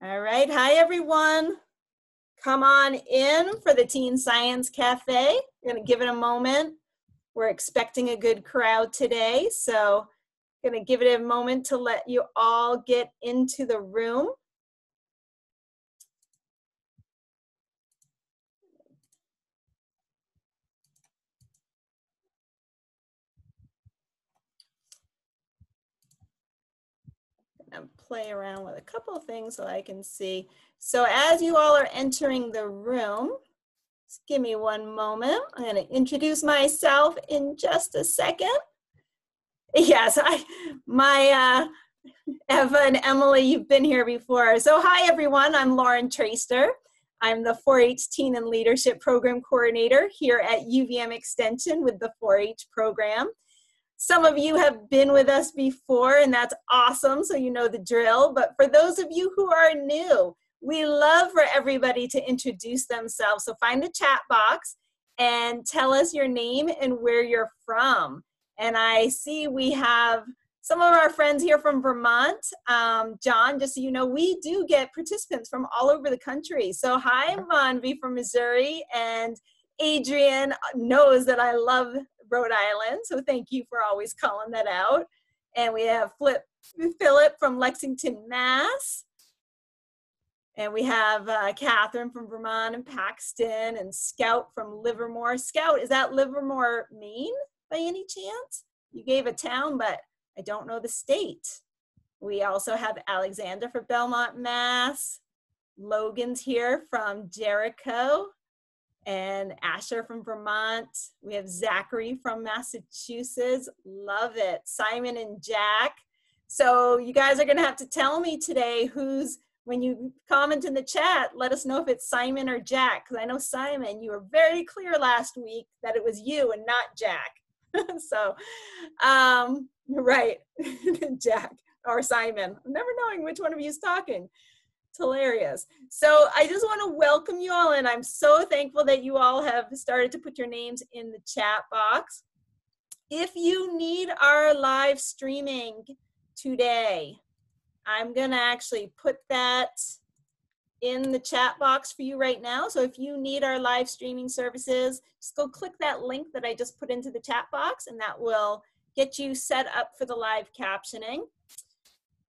All right. Hi, everyone. Come on in for the Teen Science Cafe. We're going to give it a moment. We're expecting a good crowd today, so going to give it a moment to let you all get into the room. and play around with a couple of things so I can see. So as you all are entering the room, just give me one moment. I'm going to introduce myself in just a second. Yes, I, my uh, Eva and Emily, you've been here before. So hi everyone, I'm Lauren Traster. I'm the 4-H Teen and Leadership Program Coordinator here at UVM Extension with the 4-H program. Some of you have been with us before, and that's awesome, so you know the drill. But for those of you who are new, we love for everybody to introduce themselves. So find the chat box and tell us your name and where you're from. And I see we have some of our friends here from Vermont. Um, John, just so you know, we do get participants from all over the country. So hi, Manvi from Missouri, and Adrian knows that I love Rhode Island. So thank you for always calling that out. And we have Flip, Philip from Lexington, Mass. And we have uh, Catherine from Vermont and Paxton and Scout from Livermore. Scout, is that Livermore, Maine by any chance? You gave a town, but I don't know the state. We also have Alexander for Belmont, Mass. Logan's here from Jericho and Asher from Vermont. We have Zachary from Massachusetts. Love it. Simon and Jack. So you guys are going to have to tell me today who's when you comment in the chat, let us know if it's Simon or Jack, because I know Simon, you were very clear last week that it was you and not Jack. so, um, right, Jack or Simon. I'm never knowing which one of you is talking hilarious. So I just want to welcome you all, and I'm so thankful that you all have started to put your names in the chat box. If you need our live streaming today, I'm going to actually put that in the chat box for you right now. So if you need our live streaming services, just go click that link that I just put into the chat box, and that will get you set up for the live captioning.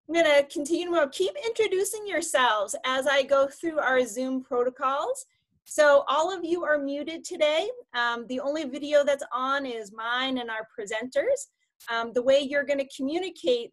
I'm to continue to keep introducing yourselves as I go through our Zoom protocols. So all of you are muted today. Um, the only video that's on is mine and our presenters. Um, the way you're to communicate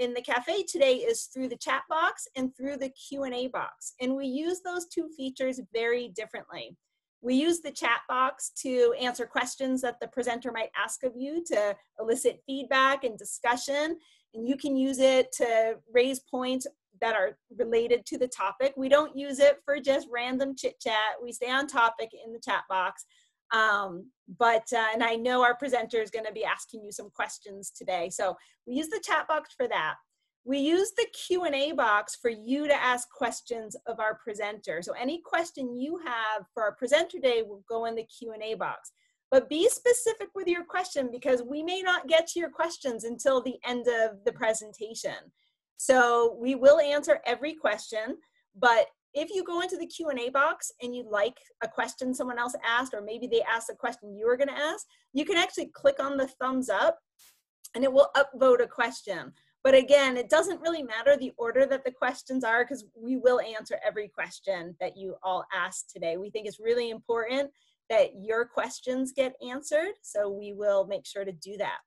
in the cafe today is through the chat box and through the Q&A box. And we use those two features very differently. We use the chat box to answer questions that the presenter might ask of you to elicit feedback and discussion and you can use it to raise points that are related to the topic. We don't use it for just random chit chat. We stay on topic in the chat box. Um, but, uh, and I know our presenter is going to be asking you some questions today. So we use the chat box for that. We use the Q&A box for you to ask questions of our presenter. So any question you have for our presenter day will go in the Q&A box. But be specific with your question because we may not get to your questions until the end of the presentation. So we will answer every question, but if you go into the Q&A box and you like a question someone else asked, or maybe they asked a question you were gonna ask, you can actually click on the thumbs up and it will upvote a question. But again, it doesn't really matter the order that the questions are because we will answer every question that you all asked today. We think it's really important that your questions get answered. So we will make sure to do that.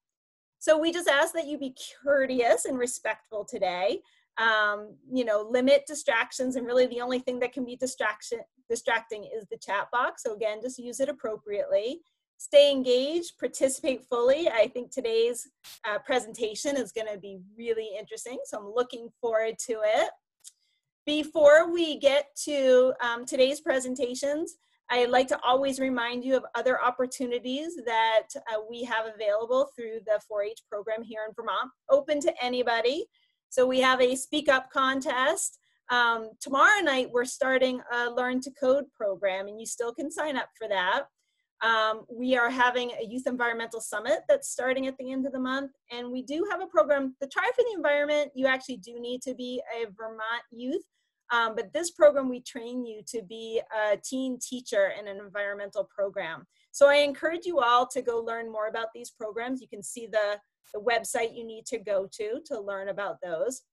So we just ask that you be courteous and respectful today. Um, you know, limit distractions, and really the only thing that can be distraction distracting is the chat box. So again, just use it appropriately. Stay engaged, participate fully. I think today's uh, presentation is going to be really interesting, so I'm looking forward to it. Before we get to um, today's presentations, I like to always remind you of other opportunities that uh, we have available through the 4-H program here in Vermont, open to anybody. So we have a Speak Up contest. Um, tomorrow night, we're starting a Learn to Code program, and you still can sign up for that. Um, we are having a Youth Environmental Summit that's starting at the end of the month, and we do have a program, the Try for the Environment, you actually do need to be a Vermont youth Um, but this program, we train you to be a teen teacher in an environmental program. So I encourage you all to go learn more about these programs. You can see the, the website you need to go to to learn about those.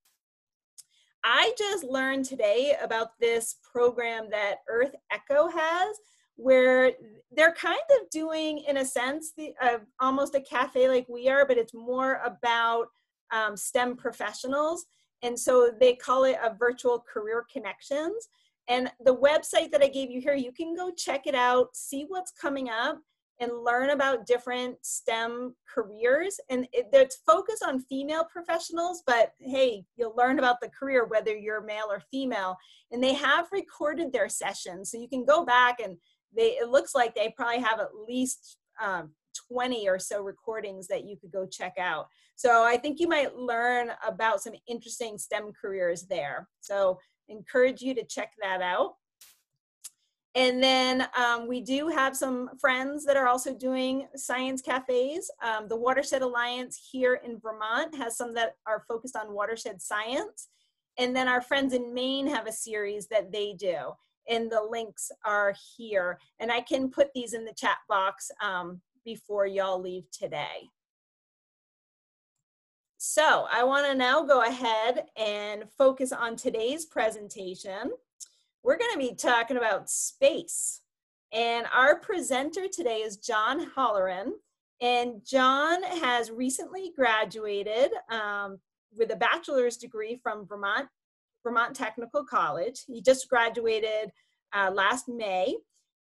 I just learned today about this program that Earth Echo has where they're kind of doing in a sense the, uh, almost a cafe like we are but it's more about um, stem professionals and so they call it a virtual career connections and the website that i gave you here you can go check it out see what's coming up and learn about different STEM careers. And it, it's focused on female professionals, but hey, you'll learn about the career whether you're male or female. And they have recorded their sessions, so you can go back and they. It looks like they probably have at least um, 20 or so recordings that you could go check out. So I think you might learn about some interesting STEM careers there. So encourage you to check that out. And then um, we do have some friends that are also doing science cafes. Um, the Watershed Alliance here in Vermont has some that are focused on watershed science. And then our friends in Maine have a series that they do. And the links are here. And I can put these in the chat box um, before y'all leave today. So I wanna now go ahead and focus on today's presentation we're going to be talking about space. And our presenter today is John Holleran. And John has recently graduated um, with a bachelor's degree from Vermont, Vermont Technical College. He just graduated uh, last May.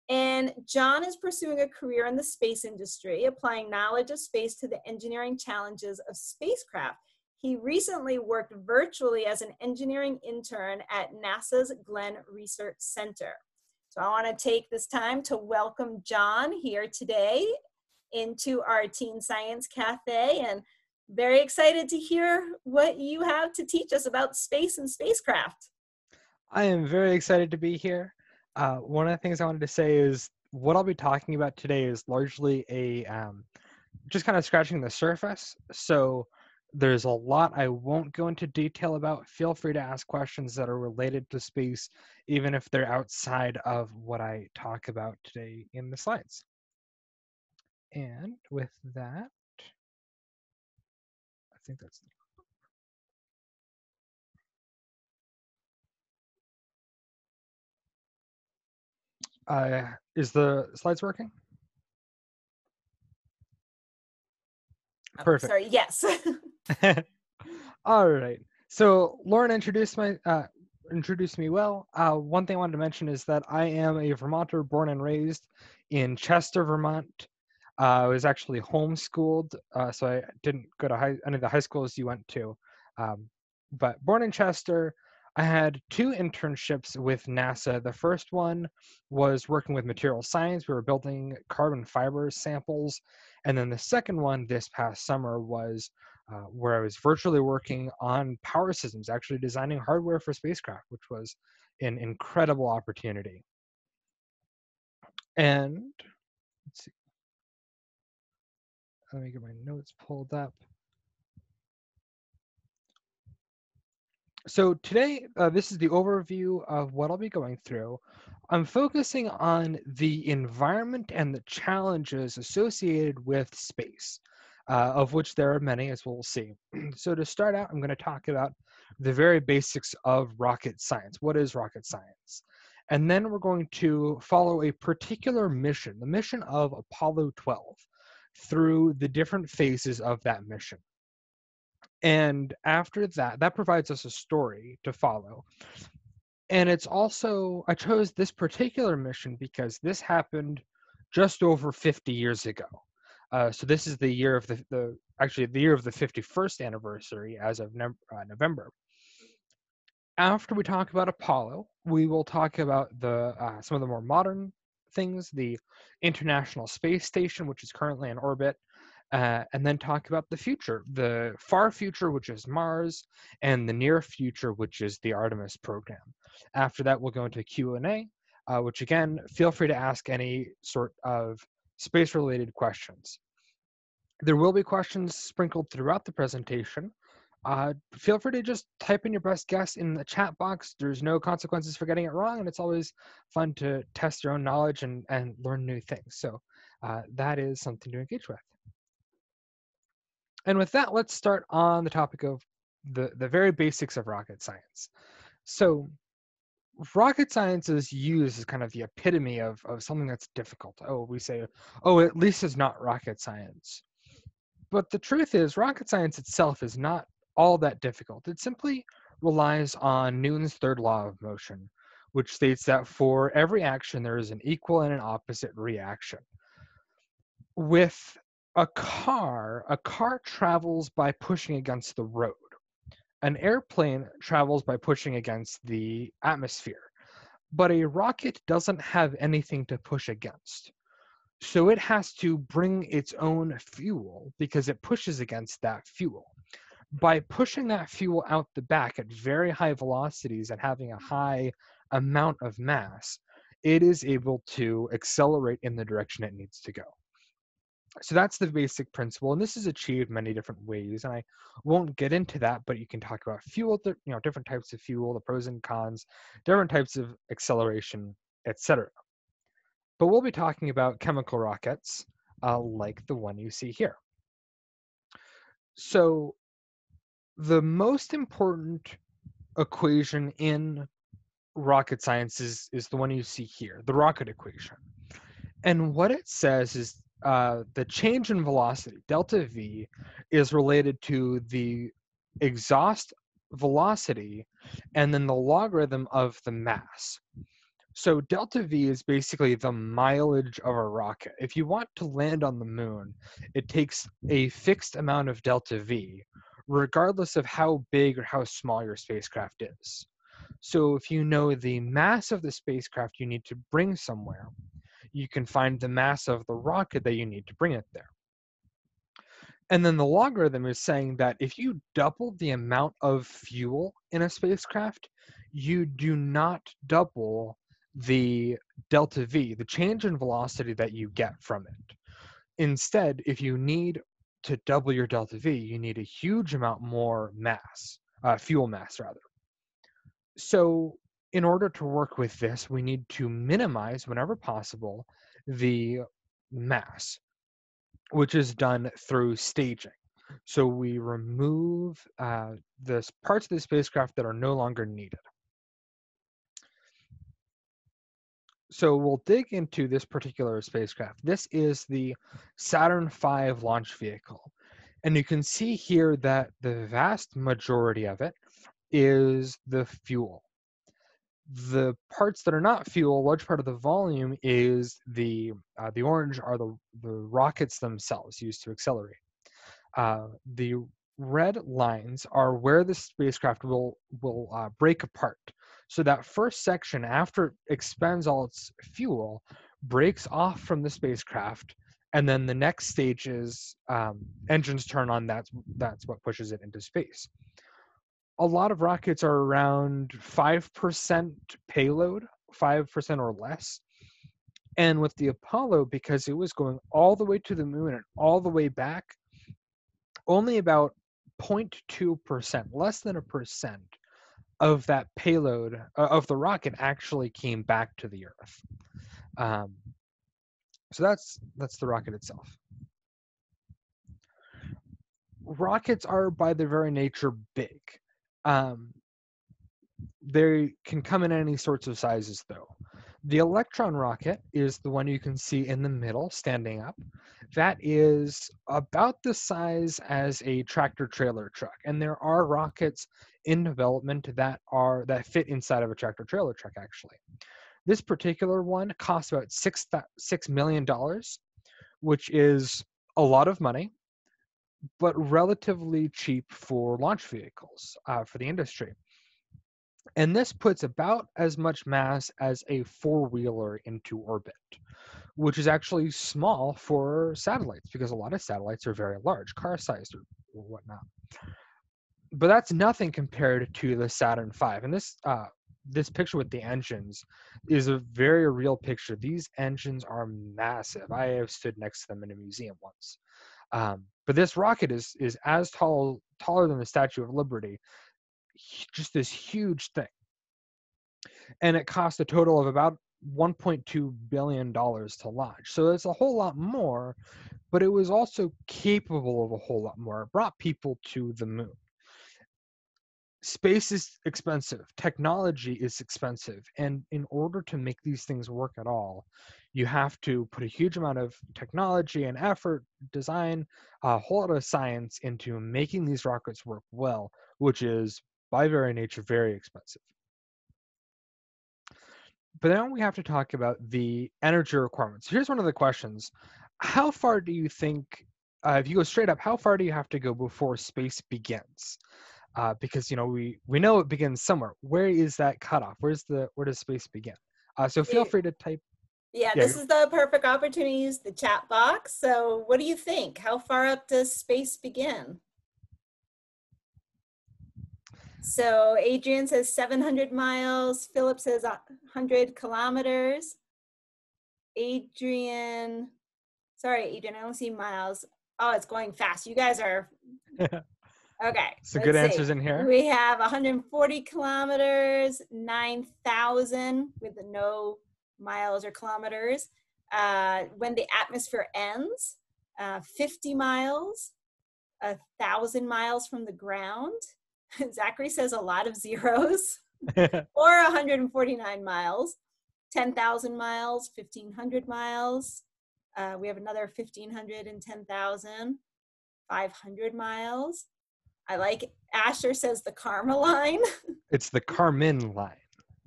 And John is pursuing a career in the space industry, applying knowledge of space to the engineering challenges of spacecraft. He recently worked virtually as an engineering intern at NASA's Glenn Research Center. So I want to take this time to welcome John here today into our Teen Science Cafe and very excited to hear what you have to teach us about space and spacecraft. I am very excited to be here. Uh, one of the things I wanted to say is what I'll be talking about today is largely a um, just kind of scratching the surface. So there's a lot I won't go into detail about. Feel free to ask questions that are related to space, even if they're outside of what I talk about today in the slides. And with that, I think that's uh, is the slides working? Oh, Perfect. Sorry, yes. All right. So Lauren introduced my uh, introduced me well. Uh, one thing I wanted to mention is that I am a Vermonter, born and raised in Chester, Vermont. Uh, I was actually homeschooled, uh, so I didn't go to high, any of the high schools you went to. Um, but born in Chester, I had two internships with NASA. The first one was working with material science. We were building carbon fiber samples. And then the second one this past summer was uh, where I was virtually working on power systems, actually designing hardware for spacecraft, which was an incredible opportunity. And let's see. Let me get my notes pulled up. So today, uh, this is the overview of what I'll be going through. I'm focusing on the environment and the challenges associated with space uh, of which there are many, as we'll see. so to start out, I'm going to talk about the very basics of rocket science. What is rocket science? And then we're going to follow a particular mission, the mission of Apollo 12, through the different phases of that mission. And after that, that provides us a story to follow. And it's also, I chose this particular mission because this happened just over 50 years ago. Uh, so this is the year of the, the actually the year of the 51st anniversary as of ne- uh, November. After we talk about Apollo, we will talk about the uh, some of the more modern things, the International Space Station, which is currently in orbit, uh, and then talk about the future, the far future, which is Mars, and the near future, which is the Artemis program. After that, we'll go into Q and A, uh, which again, feel free to ask any sort of space-related questions. There will be questions sprinkled throughout the presentation, uh, feel free to just type in your best guess in the chat box. There's no consequences for getting it wrong, and it's always fun to test your own knowledge and, and learn new things. So uh, that is something to engage with. And with that, let's start on the topic of the, the very basics of rocket science. So rocket science is used as kind of the epitome of, of something that's difficult. Oh, we say, oh, at least it's not rocket science. But the truth is, rocket science itself is not all that difficult. It simply relies on Newton's third law of motion, which states that for every action, there is an equal and an opposite reaction. With a car, a car travels by pushing against the road. An airplane travels by pushing against the atmosphere. But a rocket doesn't have anything to push against. So it has to bring its own fuel because it pushes against that fuel by pushing that fuel out the back at very high velocities and having a high amount of mass, it is able to accelerate in the direction it needs to go. So that's the basic principle, and this is achieved many different ways. And I won't get into that, but you can talk about fuel, you know, different types of fuel, the pros and cons, different types of acceleration, etc. But we'll be talking about chemical rockets, uh, like the one you see here. So the most important equation in rocket science is, is the one you see here, the rocket equation. And what it says is uh, the change in velocity, delta V, is related to the exhaust velocity and then the logarithm of the mass. So delta V is basically the mileage of a rocket. If you want to land on the moon, it takes a fixed amount of delta V, regardless of how big or how small your spacecraft is. So if you know the mass of the spacecraft you need to bring somewhere, you can find the mass of the rocket that you need to bring it there. And then the logarithm is saying that if you double the amount of fuel in a spacecraft, you do not double the delta V, the change in velocity that you get from it. Instead, if you need to double your delta V, you need a huge amount more mass, uh, fuel mass rather. So in order to work with this, we need to minimize, whenever possible, the mass, which is done through staging. So we remove uh, the parts of the spacecraft that are no longer needed. so we'll dig into this particular spacecraft. This is the Saturn V launch vehicle. And you can see here that the vast majority of it is the fuel. The parts that are not fuel, a large part of the volume is the uh, the orange are the, the rockets themselves used to accelerate. Uh, the red lines are where the spacecraft will will uh, break apart. So that first section, after it expends all its fuel, breaks off from the spacecraft, and then the next stage is um, engines turn on. That's that's what pushes it into space. A lot of rockets are around five percent payload, five percent or less. And with the Apollo, because it was going all the way to the moon and all the way back, only about 0.2%, less than a percent of that payload uh, of the rocket actually came back to the Earth. Um, so that's that's the rocket itself. Rockets are by their very nature big. Um, they can come in any sorts of sizes though. The Electron rocket is the one you can see in the middle standing up. That is about the size as a tractor trailer truck. And there are rockets in development that are that fit inside of a tractor trailer truck actually. This particular one costs about six six million dollars, which is a lot of money, but relatively cheap for launch vehicles uh, for the industry. And this puts about as much mass as a four wheeler into orbit, which is actually small for satellites because a lot of satellites are very large, car sized or, or whatnot but that's nothing compared to the Saturn V. And this uh, this picture with the engines is a very real picture. These engines are massive. I have stood next to them in a museum once. Um, but this rocket is is as tall taller than the Statue of Liberty. Just this huge thing. And it cost a total of about 1.2 billion dollars to launch. So it's a whole lot more, but it was also capable of a whole lot more. It brought people to the moon. Space is expensive, technology is expensive, and in order to make these things work at all, you have to put a huge amount of technology and effort, design, a whole lot of science into making these rockets work well, which is by very nature very expensive but then we have to talk about the energy requirements. Here's one of the questions: How far do you think, uh, if you go straight up, how far do you have to go before space begins? Uh, because you know we we know it begins somewhere. Where is that cutoff? Where's the where does space begin? Uh, so feel free to type. Yeah, yeah, this is the perfect opportunity to use the chat box. So, what do you think? How far up does space begin? So Adrian says 700 miles. Philip says 100 kilometers. Adrian, sorry, Adrian, I don't see miles. Oh, it's going fast. You guys are okay. So good see. answers in here. We have 140 kilometers, 9,000 with no miles or kilometers. Uh, when the atmosphere ends, uh, 50 miles, a thousand miles from the ground, Zachary says a lot of zeros, or 149 miles, 10,000 miles, 1,500 miles. Uh, we have another 1,500 and 10,000, 500 miles. I like Asher says the karma line. it's the Karman line.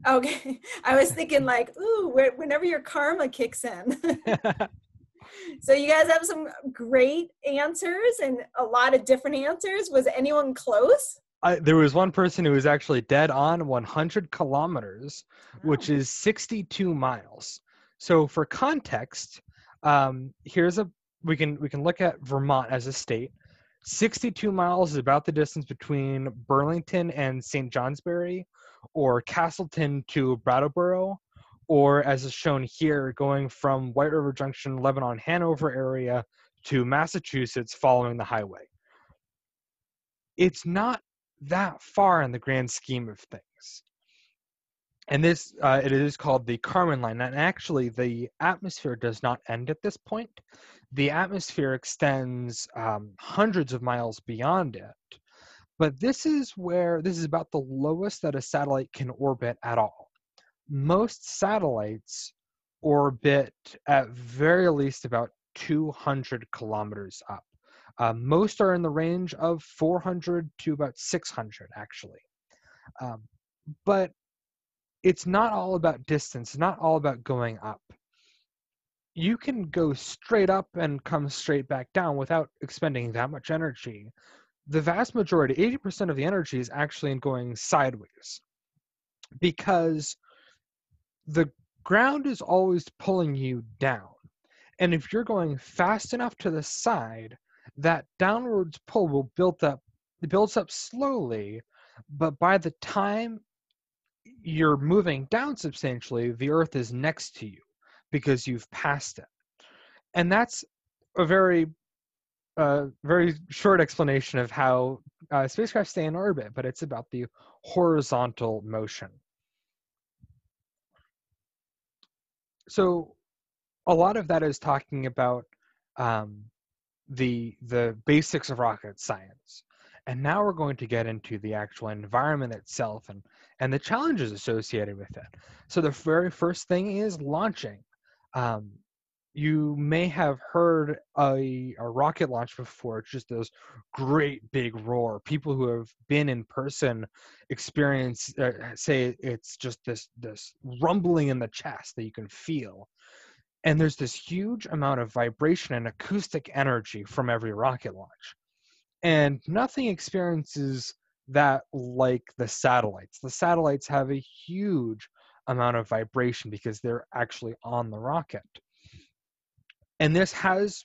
Okay. I was thinking like, ooh, whenever your karma kicks in. so you guys have some great answers and a lot of different answers. Was anyone close? I, there was one person who was actually dead on 100 kilometers, which is 62 miles. So for context, um, here's a we can we can look at Vermont as a state. 62 miles is about the distance between Burlington and St. Johnsbury, or Castleton to Brattleboro, or as is shown here, going from White River Junction, Lebanon, Hanover area to Massachusetts following the highway. It's not that far in the grand scheme of things. And this, uh, it is called the Karman line. And actually, the atmosphere does not end at this point. The atmosphere extends um, hundreds of miles beyond it. But this is where, this is about the lowest that a satellite can orbit at all. Most satellites orbit at very least about 200 kilometers up. Uh, most are in the range of 400 to about 600, actually. Um, but it's not all about distance, not all about going up. You can go straight up and come straight back down without expending that much energy. The vast majority, 80% of the energy, is actually in going sideways because the ground is always pulling you down. And if you're going fast enough to the side, that downwards pull will build up it builds up slowly but by the time you're moving down substantially the earth is next to you because you've passed it. And that's a very uh, very short explanation of how uh, spacecraft stay in orbit but it's about the horizontal motion. So a lot of that is talking about um, the the basics of rocket science and now we're going to get into the actual environment itself and and the challenges associated with it. So the very first thing is launching. Um, you may have heard a, a rocket launch before it's just this great big roar. People who have been in person experience uh, say it's just this this rumbling in the chest that you can feel. And there's this huge amount of vibration and acoustic energy from every rocket launch and nothing experiences that like the satellites. The satellites have a huge amount of vibration because they're actually on the rocket. And this has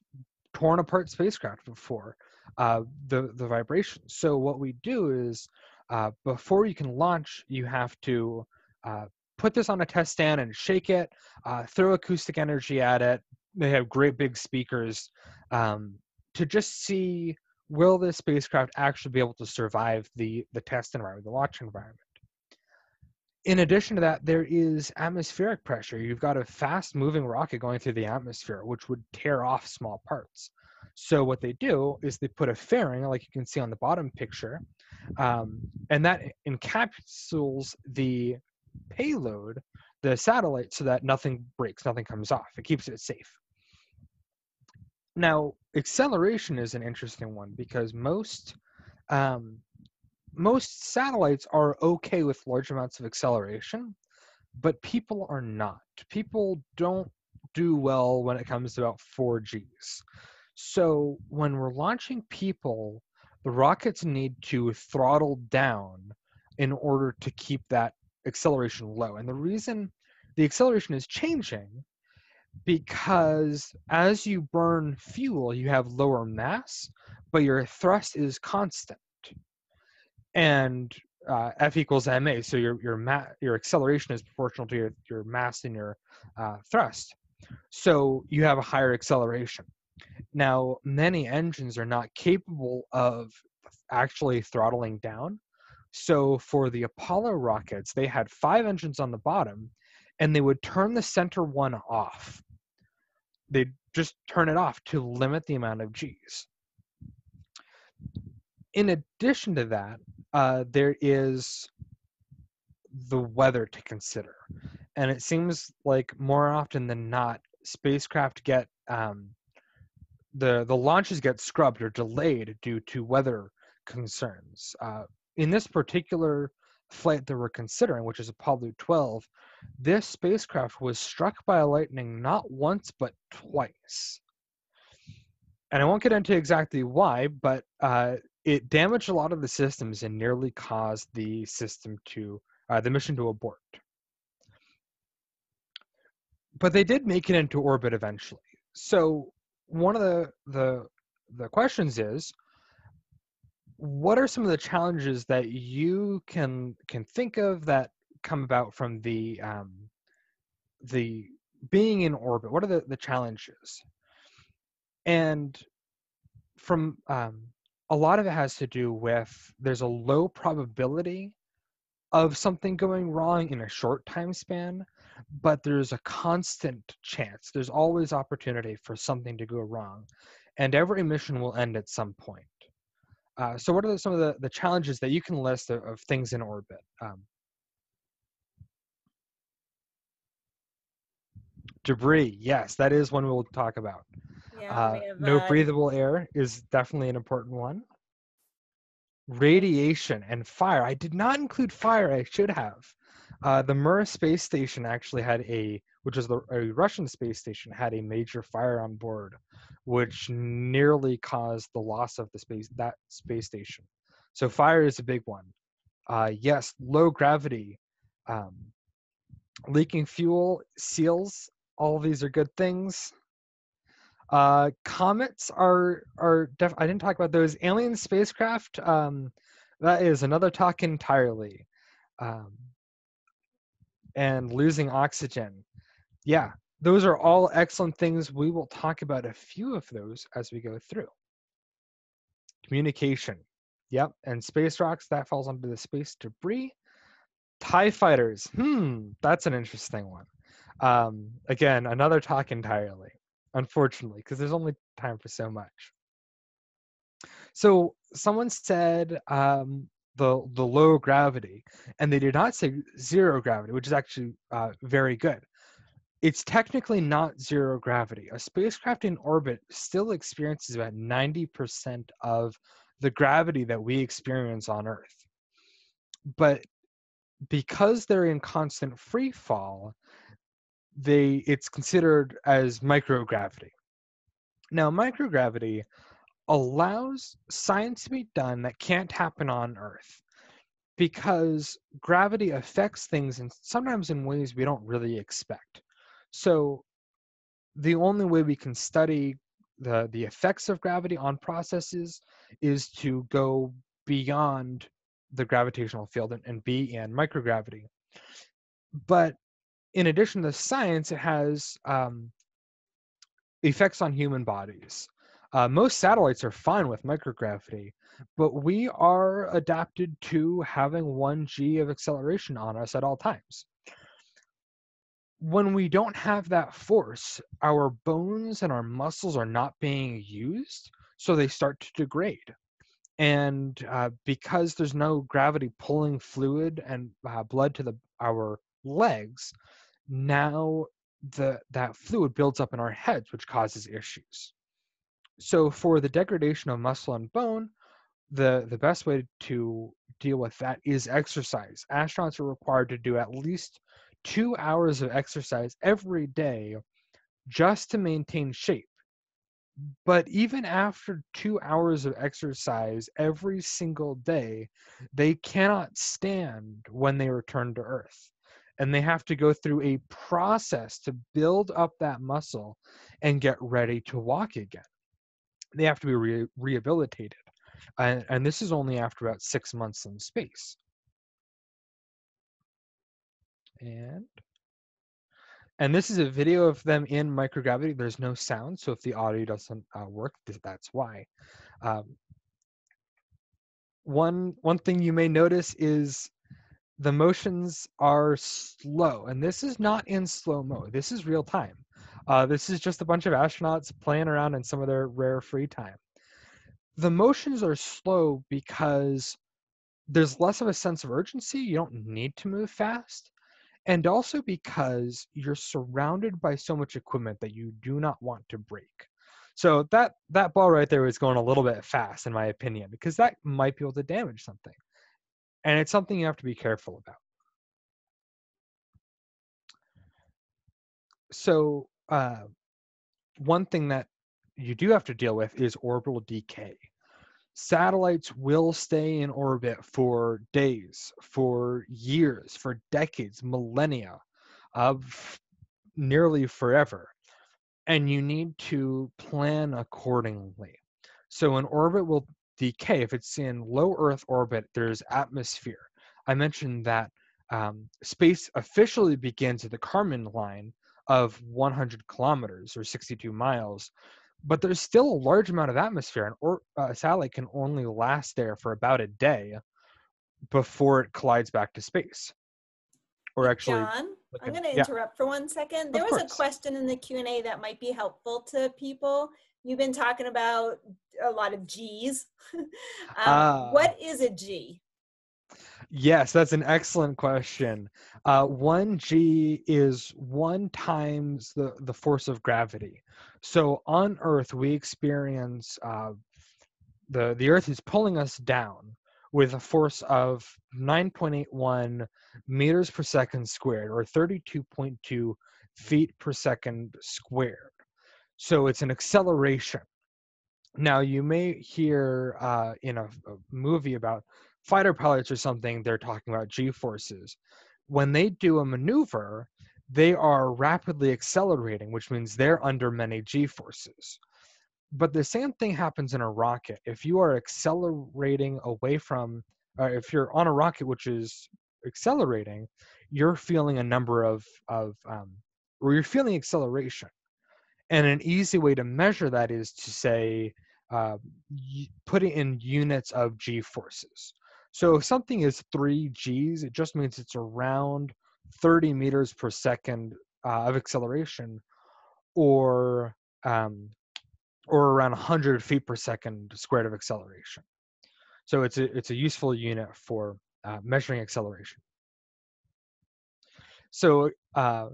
torn apart spacecraft before uh, the the vibration. So what we do is uh, before you can launch you have to uh, put this on a test stand and shake it, uh, throw acoustic energy at it. They have great big speakers um, to just see will this spacecraft actually be able to survive the the test environment, the launch environment? In addition to that, there is atmospheric pressure. You've got a fast moving rocket going through the atmosphere, which would tear off small parts. So what they do is they put a fairing, like you can see on the bottom picture, um, and that encapsulates the payload, the satellite, so that nothing breaks, nothing comes off. It keeps it safe. Now, acceleration is an interesting one because most um, most satellites are okay with large amounts of acceleration, but people are not. People don't do well when it comes to about 4Gs. So when we're launching people, the rockets need to throttle down in order to keep that acceleration low. And the reason the acceleration is changing because as you burn fuel, you have lower mass, but your thrust is constant. And uh, F equals ma, so your your ma- your acceleration is proportional to your, your mass and your uh, thrust. So you have a higher acceleration. Now, many engines are not capable of actually throttling down. So for the Apollo rockets, they had five engines on the bottom and they would turn the center one off. They'd just turn it off to limit the amount of G's. In addition to that, uh, there is the weather to consider. And it seems like more often than not, spacecraft get um, the the launches get scrubbed or delayed due to weather concerns. Uh, in this particular flight that we're considering, which is Apollo 12, this spacecraft was struck by a lightning not once but twice. And I won't get into exactly why, but uh, it damaged a lot of the systems and nearly caused the system to uh, the mission to abort. But they did make it into orbit eventually. So one of the the the questions is what are some of the challenges that you can can think of that come about from the um, the being in orbit? What are the, the challenges? And from um, a lot of it has to do with there's a low probability of something going wrong in a short time span but there's a constant chance there's always opportunity for something to go wrong and every mission will end at some point uh, so what are some of the, the challenges that you can list of, of things in orbit? Um, debris yes that is one we'll talk about. Yeah, uh, have, no uh, breathable air is definitely an important one. Radiation and fire i did not include fire i should have uh, the Mir space station actually had a, which is the a Russian space station, had a major fire on board, which nearly caused the loss of the space that space station. So fire is a big one. Uh, yes, low gravity, um, leaking fuel, seals. All these are good things. Uh, comets are are def- I didn't talk about those alien spacecraft. Um, that is another talk entirely. Um, and losing oxygen. Yeah, those are all excellent things. We will talk about a few of those as we go through. Communication. Yep, and space rocks, that falls under the space debris. TIE fighters. Hmm, that's an interesting one. Um, again, another talk entirely, unfortunately, because there's only time for so much. So someone said um, the the low gravity, and they did not say zero gravity, which is actually uh, very good. It's technically not zero gravity. A spacecraft in orbit still experiences about 90% of the gravity that we experience on Earth. But because they're in constant free fall, they it's considered as microgravity. Now, microgravity allows science to be done that can't happen on Earth because gravity affects things and sometimes in ways we don't really expect. So the only way we can study the the effects of gravity on processes is to go beyond the gravitational field and, and be in microgravity. But in addition to science, it has um, effects on human bodies. Uh, most satellites are fine with microgravity, but we are adapted to having 1g of acceleration on us at all times. When we don't have that force, our bones and our muscles are not being used, so they start to degrade. And uh, because there's no gravity pulling fluid and uh, blood to the our legs, now the that fluid builds up in our heads, which causes issues. So for the degradation of muscle and bone, the the best way to deal with that is exercise. Astronauts are required to do at least two hours of exercise every day just to maintain shape. But even after two hours of exercise every single day, they cannot stand when they return to Earth and they have to go through a process to build up that muscle and get ready to walk again. They have to be re- rehabilitated. And, and this is only after about six months in space. And and this is a video of them in microgravity. There's no sound, so if the audio doesn't uh, work, that's why. Um, one one thing you may notice is the motions are slow, and this is not in slow mo. This is real time. Uh, this is just a bunch of astronauts playing around in some of their rare free time. The motions are slow because there's less of a sense of urgency. You don't need to move fast. And also because you're surrounded by so much equipment that you do not want to break. So that that ball right there was going a little bit fast, in my opinion, because that might be able to damage something and it's something you have to be careful about. So, uh, one thing that you do have to deal with is orbital decay. Satellites will stay in orbit for days, for years, for decades, millennia, of nearly forever. And you need to plan accordingly. So, an orbit will decay. If it's in low Earth orbit, there's atmosphere. I mentioned that um, space officially begins at the Kármán line of 100 kilometers or 62 miles, but there's still a large amount of atmosphere, and or, uh, a satellite can only last there for about a day before it collides back to space. Or actually, John, I'm going to interrupt yeah. for one second. There of was course. a question in the Q and A that might be helpful to people. You've been talking about a lot of G's. um, uh, what is a G? Yes, that's an excellent question. Uh, one G is one times the, the force of gravity. So on Earth, we experience uh, the the Earth is pulling us down with a force of 9.81 meters per second squared, or 32.2 feet per second squared. So it's an acceleration. Now, you may hear uh, in a, a movie about fighter pilots or something, they're talking about g forces. When they do a maneuver, they are rapidly accelerating, which means they're under many g forces. But the same thing happens in a rocket. If you are accelerating away from, uh, if you're on a rocket which is accelerating, you're feeling a number of, of um, or you're feeling acceleration. And an easy way to measure that is to say, uh, put it in units of g forces. So if something is 3 g's, it just means it's around 30 meters per second uh, of acceleration or um, or around 100 feet per second squared of acceleration. So it's a, it's a useful unit for uh, measuring acceleration. So uh,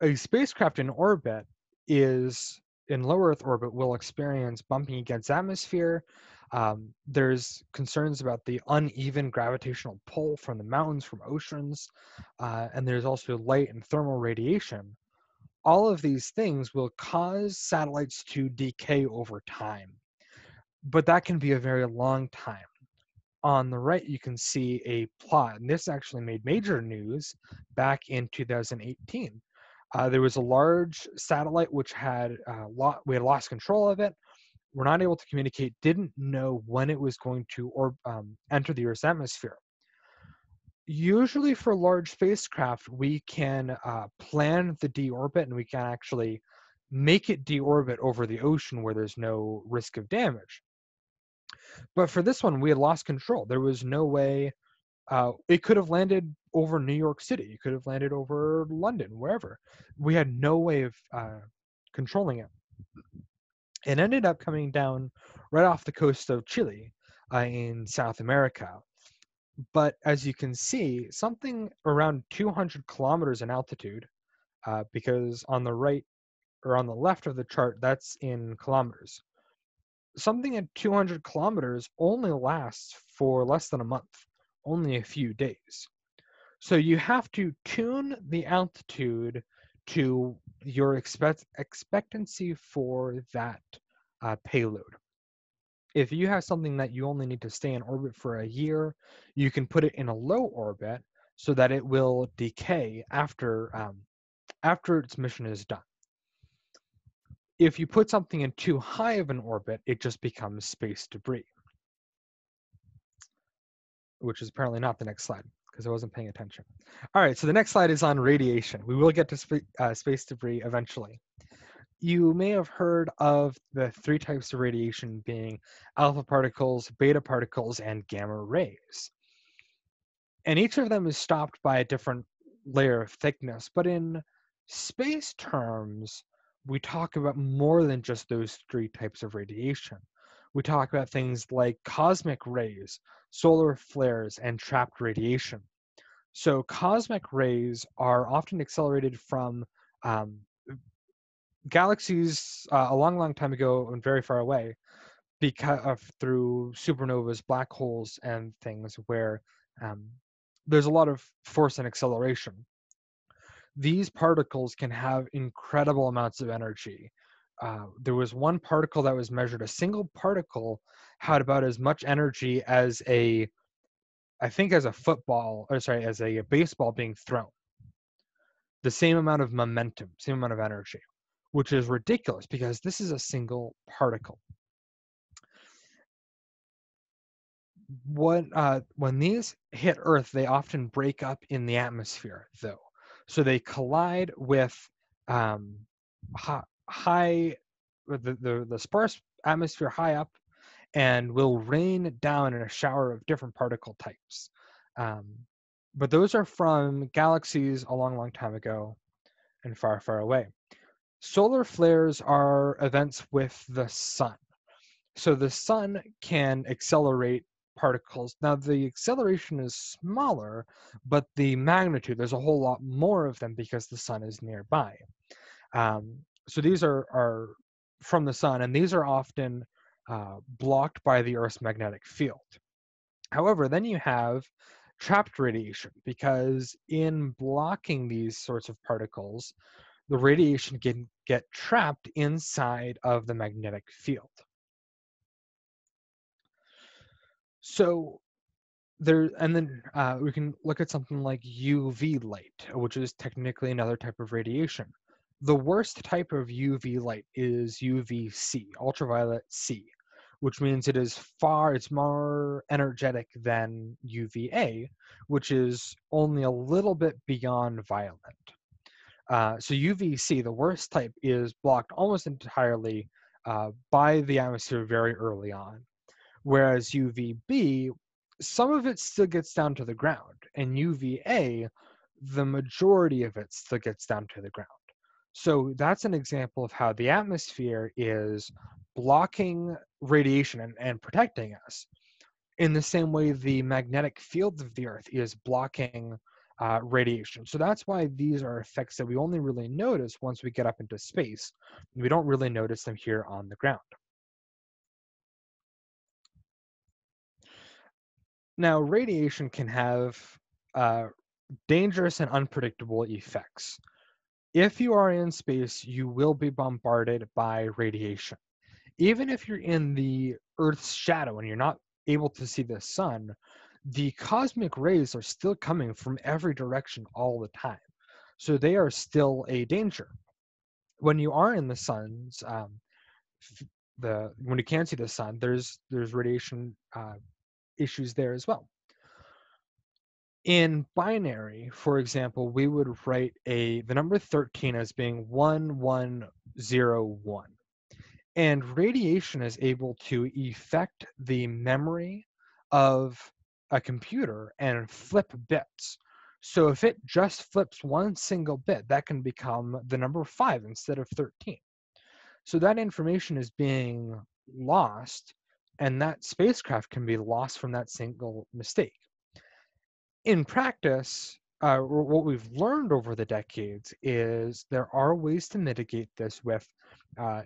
a spacecraft in orbit is in low Earth orbit will experience bumping against atmosphere. Um, there's concerns about the uneven gravitational pull from the mountains, from oceans, uh, and there's also light and thermal radiation. All of these things will cause satellites to decay over time, but that can be a very long time. On the right, you can see a plot, and this actually made major news back in 2018 uh, there was a large satellite which had uh, we had lost control of it. We're not able to communicate. Didn't know when it was going to or um, enter the Earth's atmosphere. Usually, for large spacecraft, we can uh, plan the deorbit and we can actually make it deorbit over the ocean where there's no risk of damage. But for this one, we had lost control. There was no way. Uh, it could have landed over New York City. It could have landed over London, wherever. We had no way of uh, controlling it. It ended up coming down right off the coast of Chile uh, in South America. But as you can see, something around 200 kilometers in altitude, uh, because on the right or on the left of the chart, that's in kilometers. Something at 200 kilometers only lasts for less than a month, only a few days. So you have to tune the altitude to your expect expectancy for that uh, payload. If you have something that you only need to stay in orbit for a year, you can put it in a low orbit so that it will decay after um, after its mission is done. If you put something in too high of an orbit, it just becomes space debris, which is apparently not the next slide because I wasn't paying attention. All right, so the next slide is on radiation. We will get to sp uh, space debris eventually. You may have heard of the three types of radiation being alpha particles, beta particles, and gamma rays. And each of them is stopped by a different layer of thickness. But in space terms, we talk about more than just those three types of radiation. We talk about things like cosmic rays, solar flares, and trapped radiation. So, cosmic rays are often accelerated from um, galaxies uh, a long, long time ago and very far away because of through supernovas, black holes, and things where um, there's a lot of force and acceleration. These particles can have incredible amounts of energy. Uh, there was one particle that was measured. A single particle had about as much energy as a, I think, as a football, or sorry, as a, baseball being thrown. The same amount of momentum, same amount of energy which is ridiculous because this is a single particle. When, uh, when these hit Earth, they often break up in the atmosphere, though. So they collide with um, high, high the, the, the sparse atmosphere high up and will rain down in a shower of different particle types. Um, but those are from galaxies a long, long time ago and far, far away. Solar flares are events with the sun. So the sun can accelerate particles. Now, the acceleration is smaller, but the magnitude, there's a whole lot more of them because the sun is nearby. Um, so these are, are from the sun, and these are often uh, blocked by the Earth's magnetic field. However, then you have trapped radiation because in blocking these sorts of particles, the radiation can get trapped inside of the magnetic field. So there, and then uh, we can look at something like UV light, which is technically another type of radiation. The worst type of UV light is UVC, ultraviolet C, which means it is far, it's more energetic than UVA, which is only a little bit beyond violet. Uh, so UVC, the worst type, is blocked almost entirely uh, by the atmosphere very early on, whereas UVB, some of it still gets down to the ground, and UVA, the majority of it still gets down to the ground. So that's an example of how the atmosphere is blocking radiation and, and protecting us in the same way the magnetic field of the earth is blocking uh, radiation. So that's why these are effects that we only really notice once we get up into space. We don't really notice them here on the ground. Now, radiation can have uh, dangerous and unpredictable effects. If you are in space, you will be bombarded by radiation. Even if you're in the Earth's shadow and you're not able to see the sun, the cosmic rays are still coming from every direction all the time. So they are still a danger. When you are in the sun's, um, the when you can't see the sun, there's there's radiation uh, issues there as well. In binary, for example, we would write a the number 13 as being one one 0.01. And radiation is able to affect the memory of a computer and flip bits. So if it just flips one single bit, that can become the number five instead of 13. So that information is being lost, and that spacecraft can be lost from that single mistake. In practice, uh, what we've learned over the decades is there are ways to mitigate this with uh,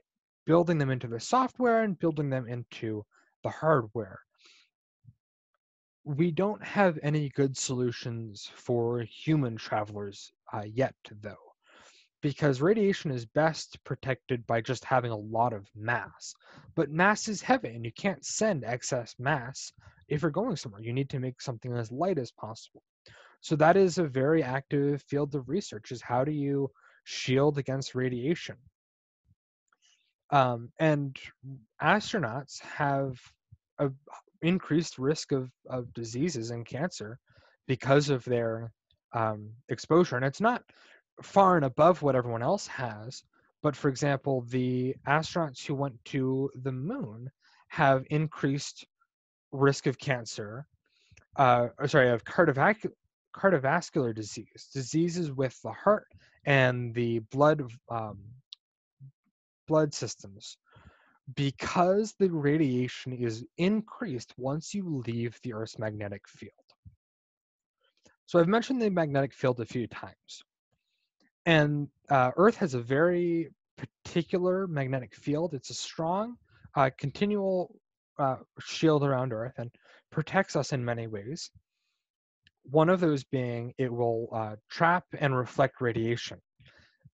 building them into the software and building them into the hardware. We don't have any good solutions for human travelers uh, yet, though, because radiation is best protected by just having a lot of mass. But mass is heavy, and you can't send excess mass if you're going somewhere. You need to make something as light as possible. So that is a very active field of research: is how do you shield against radiation? Um, and astronauts have a increased risk of, of diseases and cancer because of their um, exposure. And it's not far and above what everyone else has. But for example, the astronauts who went to the moon have increased risk of cancer, uh, sorry, of cardiovascular cardiovascular disease, diseases with the heart and the blood um, blood systems because the radiation is increased once you leave the Earth's magnetic field. So I've mentioned the magnetic field a few times. And uh, Earth has a very particular magnetic field. It's a strong, uh, continual uh, shield around Earth and protects us in many ways. One of those being it will uh, trap and reflect radiation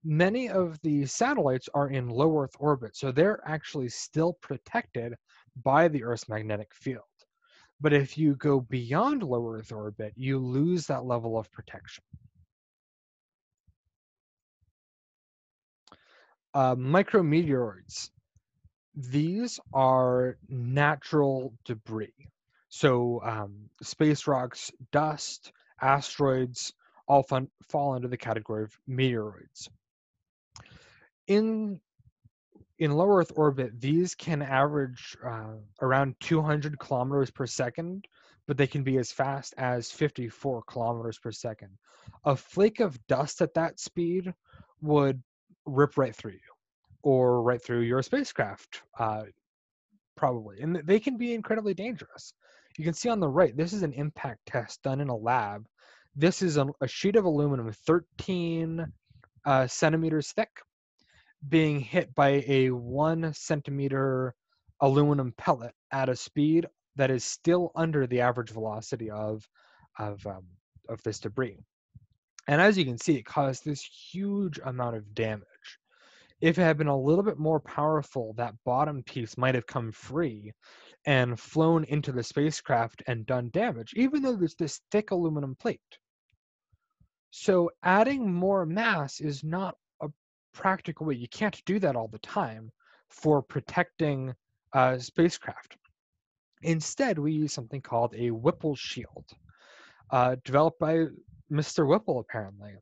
many of the satellites are in low Earth orbit, so they're actually still protected by the Earth's magnetic field. But if you go beyond low Earth orbit, you lose that level of protection. Uh, micrometeoroids. These are natural debris. So um, space rocks, dust, asteroids all fun- fall under the category of meteoroids in in low Earth orbit, these can average uh, around 200 kilometers per second, but they can be as fast as 54 kilometers per second. A flake of dust at that speed would rip right through you, or right through your spacecraft, uh, probably. And they can be incredibly dangerous. You can see on the right, this is an impact test done in a lab. This is a, a sheet of aluminum 13 uh, centimeters thick being hit by a one centimeter aluminum pellet at a speed that is still under the average velocity of of um, of this debris. And as you can see, it caused this huge amount of damage. If it had been a little bit more powerful, that bottom piece might have come free and flown into the spacecraft and done damage, even though there's this thick aluminum plate. So adding more mass is not a practical way. You can't do that all the time for protecting uh, spacecraft. Instead, we use something called a Whipple shield, uh, developed by Mr. Whipple, apparently.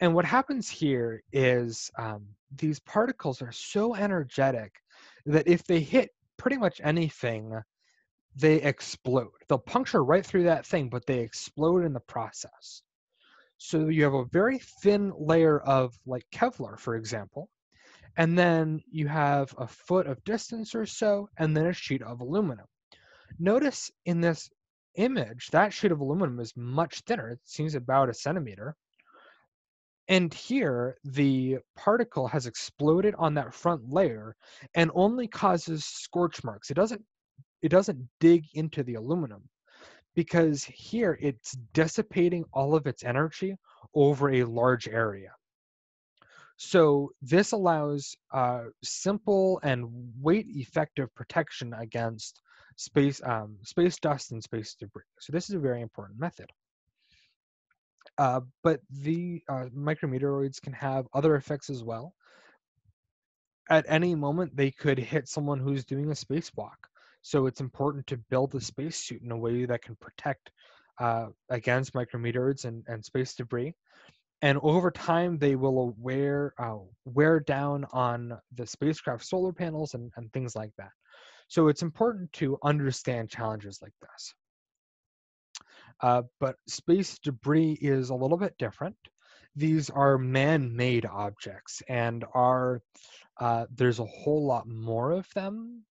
And what happens here is um, these particles are so energetic that if they hit pretty much anything, they explode. They'll puncture right through that thing, but they explode in the process. So you have a very thin layer of like Kevlar, for example, and then you have a foot of distance or so, and then a sheet of aluminum. Notice in this image, that sheet of aluminum is much thinner. It seems about a centimeter. And here, the particle has exploded on that front layer and only causes scorch marks. It doesn't, it doesn't dig into the aluminum because here it's dissipating all of its energy over a large area. So this allows uh, simple and weight effective protection against space, um, space dust and space debris. So this is a very important method. Uh, but the uh, micrometeoroids can have other effects as well. At any moment, they could hit someone who's doing a spacewalk. So it's important to build a spacesuit in a way that can protect uh, against micrometeoroids and, and space debris. and over time they will wear uh, wear down on the spacecraft solar panels and, and things like that. So it's important to understand challenges like this. Uh, but space debris is a little bit different. These are man-made objects and are uh, there's a whole lot more of them,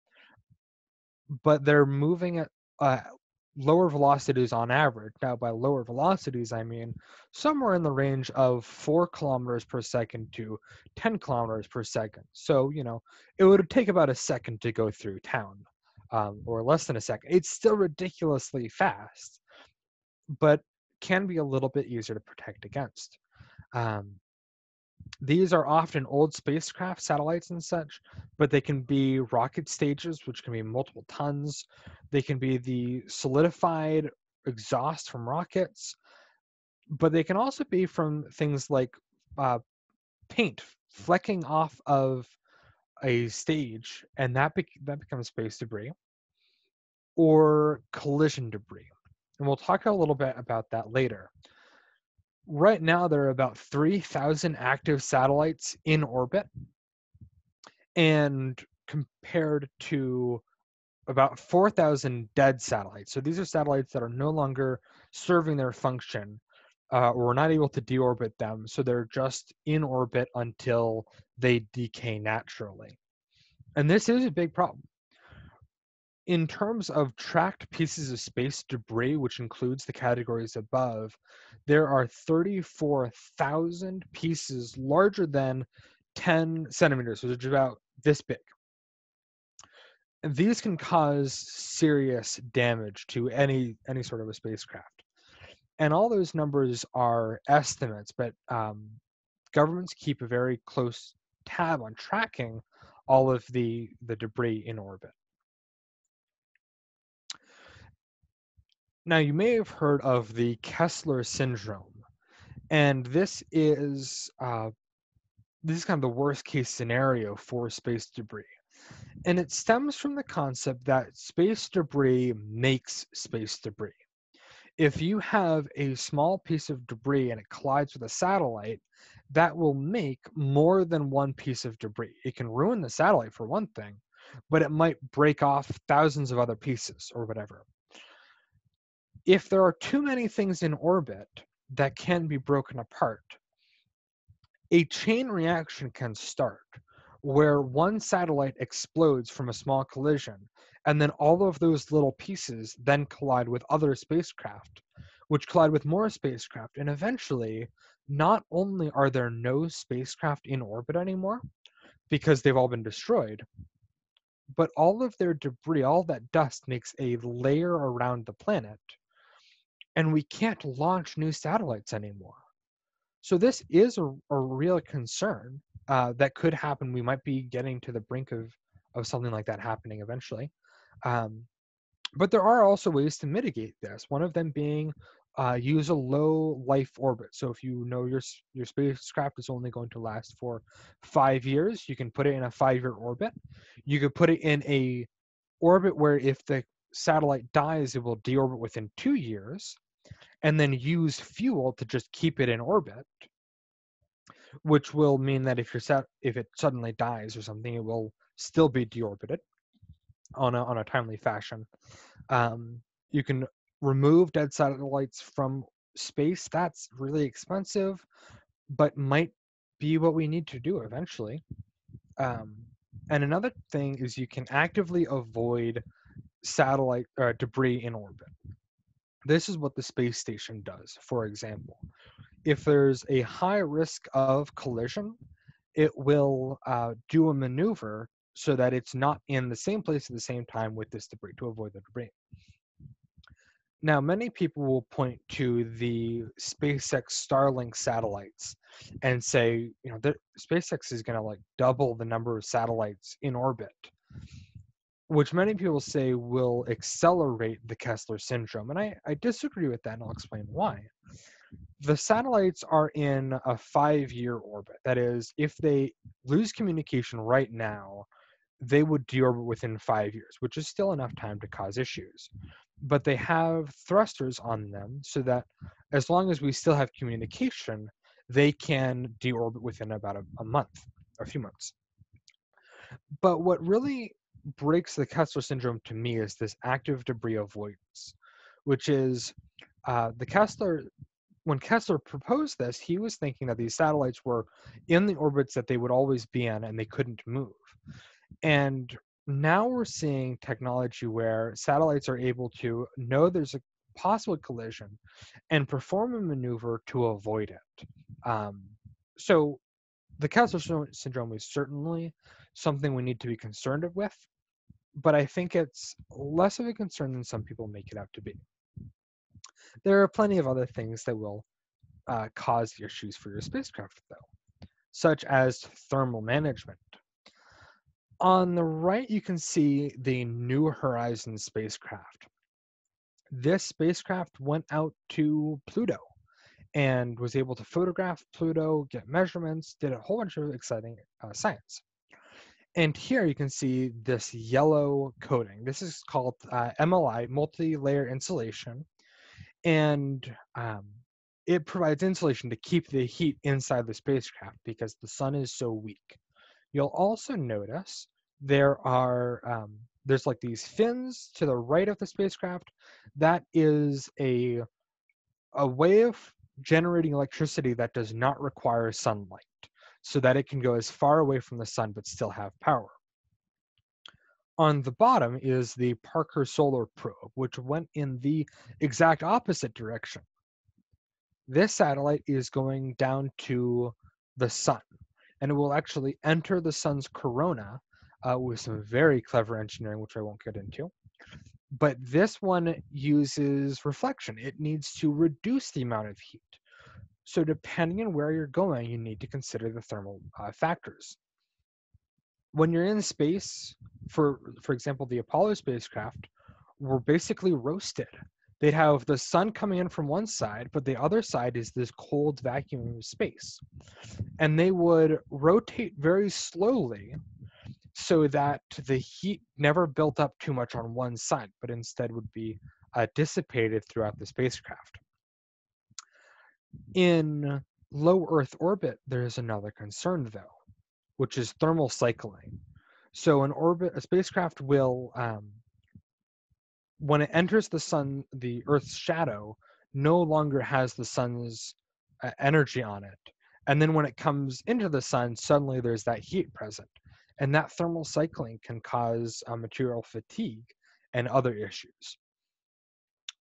but they're moving at uh, lower velocities on average. Now, by lower velocities, I mean somewhere in the range of four kilometers per second to 10 kilometers per second. So, you know, it would take about a second to go through town, um, or less than a second. It's still ridiculously fast, but can be a little bit easier to protect against. Um, these are often old spacecraft, satellites, and such, but they can be rocket stages, which can be multiple tons. They can be the solidified exhaust from rockets, but they can also be from things like uh, paint flecking off of a stage, and that be- that becomes space debris, or collision debris. And we'll talk a little bit about that later right now there are about 3,000 active satellites in orbit. And compared to about 4,000 dead satellites. So these are satellites that are no longer serving their function uh, we're not able to deorbit them. So they're just in orbit until they decay naturally. And this is a big problem in terms of tracked pieces of space debris, which includes the categories above, there are 34,000 pieces larger than 10 centimeters, which is about this big. And these can cause serious damage to any any sort of a spacecraft. And all those numbers are estimates, but um, governments keep a very close tab on tracking all of the the debris in orbit. Now, you may have heard of the Kessler syndrome, and this is uh, this is kind of the worst case scenario for space debris. And it stems from the concept that space debris makes space debris. If you have a small piece of debris and it collides with a satellite, that will make more than one piece of debris. It can ruin the satellite for one thing, but it might break off thousands of other pieces or whatever if there are too many things in orbit that can be broken apart, a chain reaction can start where one satellite explodes from a small collision, and then all of those little pieces then collide with other spacecraft, which collide with more spacecraft, and eventually, not only are there no spacecraft in orbit anymore because they've all been destroyed, but all of their debris, all that dust makes a layer around the planet and we can't launch new satellites anymore. So this is a, a real concern uh, that could happen. We might be getting to the brink of of something like that happening eventually. Um, but there are also ways to mitigate this. One of them being uh, use a low life orbit. So if you know your your spacecraft is only going to last for five years, you can put it in a five year orbit. You could put it in a orbit where if the satellite dies, it will deorbit within two years and then use fuel to just keep it in orbit. Which will mean that if you're set if it suddenly dies or something it will still be deorbited on a, on a timely fashion. Um, you can remove dead satellites from space. That's really expensive but might be what we need to do eventually. Um, and another thing is you can actively avoid satellite uh, debris in orbit this is what the space station does, for example. If there's a high risk of collision, it will uh, do a maneuver so that it's not in the same place at the same time with this debris to avoid the debris. Now, many people will point to the SpaceX Starlink satellites and say, you know, SpaceX is going to like double the number of satellites in orbit which many people say will accelerate the Kessler syndrome. And I, I disagree with that, and I'll explain why. The satellites are in a five year orbit. That is, if they lose communication right now, they would deorbit within five years, which is still enough time to cause issues. But they have thrusters on them so that as long as we still have communication, they can deorbit within about a, a month a few months. But what really breaks the Kessler syndrome to me is this active debris avoidance, which is uh, the Kessler. When Kessler proposed this, he was thinking that these satellites were in the orbits that they would always be in and they couldn't move. And now we're seeing technology where satellites are able to know there's a possible collision and perform a maneuver to avoid it. Um, so the Kessler syndrome is certainly something we need to be concerned with, but I think it's less of a concern than some people make it out to be. There are plenty of other things that will uh, cause issues for your spacecraft, though, such as thermal management. On the right, you can see the New Horizons spacecraft. This spacecraft went out to Pluto and was able to photograph Pluto, get measurements, did a whole bunch of exciting uh, science. And here you can see this yellow coating. This is called uh, MLI, multi-layer insulation. And um, it provides insulation to keep the heat inside the spacecraft because the sun is so weak. You'll also notice there are, um, there's like these fins to the right of the spacecraft. That is a, a way of generating electricity that does not require sunlight so that it can go as far away from the sun but still have power. On the bottom is the Parker Solar Probe, which went in the exact opposite direction. This satellite is going down to the sun, and it will actually enter the sun's corona uh, with some very clever engineering, which I won't get into. But this one uses reflection. It needs to reduce the amount of heat. So depending on where you're going, you need to consider the thermal uh, factors. When you're in space, for for example, the Apollo spacecraft were basically roasted. They'd have the sun coming in from one side, but the other side is this cold vacuum of space. And they would rotate very slowly so that the heat never built up too much on one side, but instead would be uh, dissipated throughout the spacecraft. In low Earth orbit, there's another concern though, which is thermal cycling. So an orbit, a spacecraft will, um, when it enters the sun, the Earth's shadow no longer has the sun's uh, energy on it. And then when it comes into the sun, suddenly there's that heat present. And that thermal cycling can cause uh, material fatigue and other issues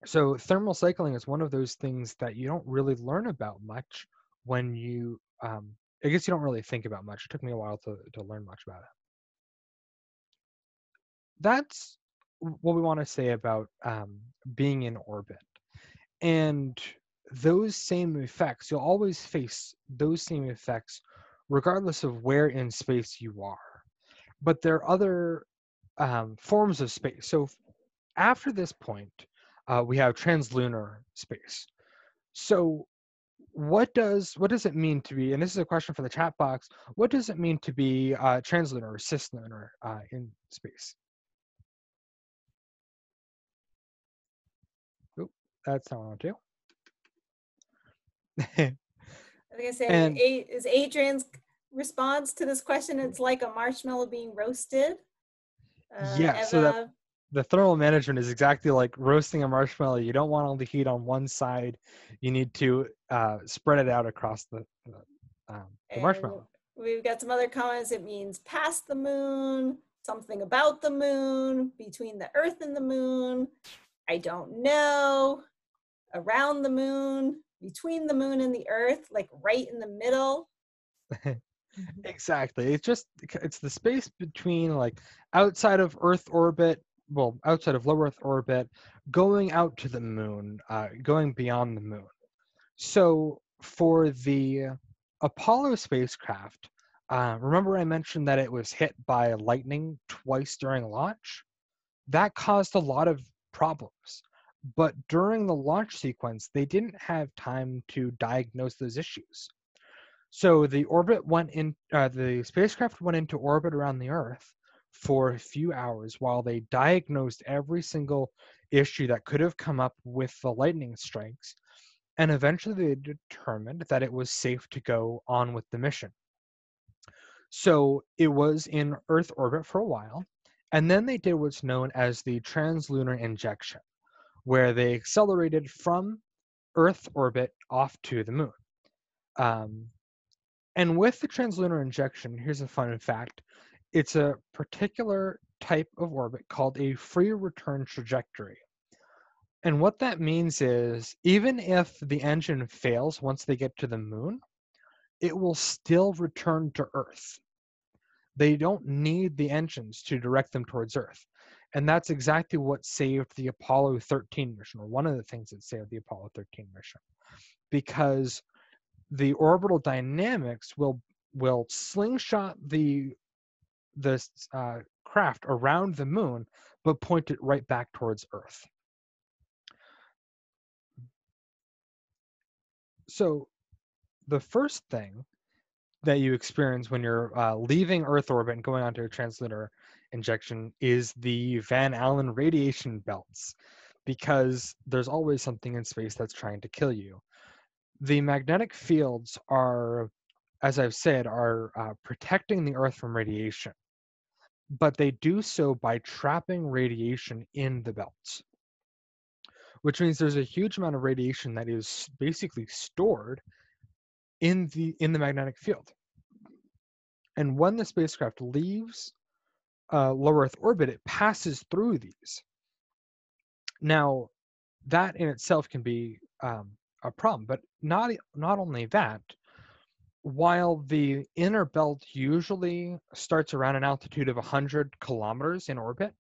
so thermal cycling is one of those things that you don't really learn about much when you um, i guess you don't really think about much. It took me a while to, to learn much about it. That's what we want to say about um, being in orbit. And those same effects you'll always face those same effects regardless of where in space you are. But there are other um, forms of space. So after this point uh, we have translunar space. So what does what does it mean to be and this is a question for the chat box what does it mean to be uh, translunar or cislunar uh, in space Oop, that's not what i want to I was gonna say, and, is Adrian's response to this question? It's like a marshmallow being roasted. Uh, yeah, Eva, so that the thermal management is exactly like roasting a marshmallow. You don't want all the heat on one side. You need to uh, spread it out across the, um, the marshmallow. We've got some other comments. It means past the moon, something about the moon, between the earth and the moon. I don't know. Around the moon, between the moon and the earth, like right in the middle. exactly. It's just it's the space between like outside of Earth orbit well, outside of low Earth orbit, going out to the moon, uh, going beyond the moon. So for the Apollo spacecraft, uh, remember I mentioned that it was hit by lightning twice during launch? That caused a lot of problems. But during the launch sequence, they didn't have time to diagnose those issues. So the orbit went in, uh, the spacecraft went into orbit around the Earth, for a few hours while they diagnosed every single issue that could have come up with the lightning strikes. and eventually they determined that it was safe to go on with the mission. So it was in Earth orbit for a while, and then they did what's known as the translunar injection, where they accelerated from Earth orbit off to the moon. Um, and with the translunar injection, here's a fun fact it's a particular type of orbit called a free return trajectory. And what that means is even if the engine fails once they get to the moon, it will still return to Earth. They don't need the engines to direct them towards Earth. And that's exactly what saved the Apollo 13 mission, or one of the things that saved the Apollo 13 mission. Because the orbital dynamics will will slingshot the the uh, craft around the moon, but point it right back towards Earth. So, the first thing that you experience when you're uh, leaving Earth orbit and going onto a translunar injection is the Van Allen radiation belts, because there's always something in space that's trying to kill you. The magnetic fields are, as I've said, are uh, protecting the Earth from radiation, but they do so by trapping radiation in the belts which means there's a huge amount of radiation that is basically stored in the in the magnetic field. And when the spacecraft leaves uh, low Earth orbit, it passes through these. Now, that in itself can be um, a problem, but not not only that. While the inner belt usually starts around an altitude of 100 kilometers in orbit,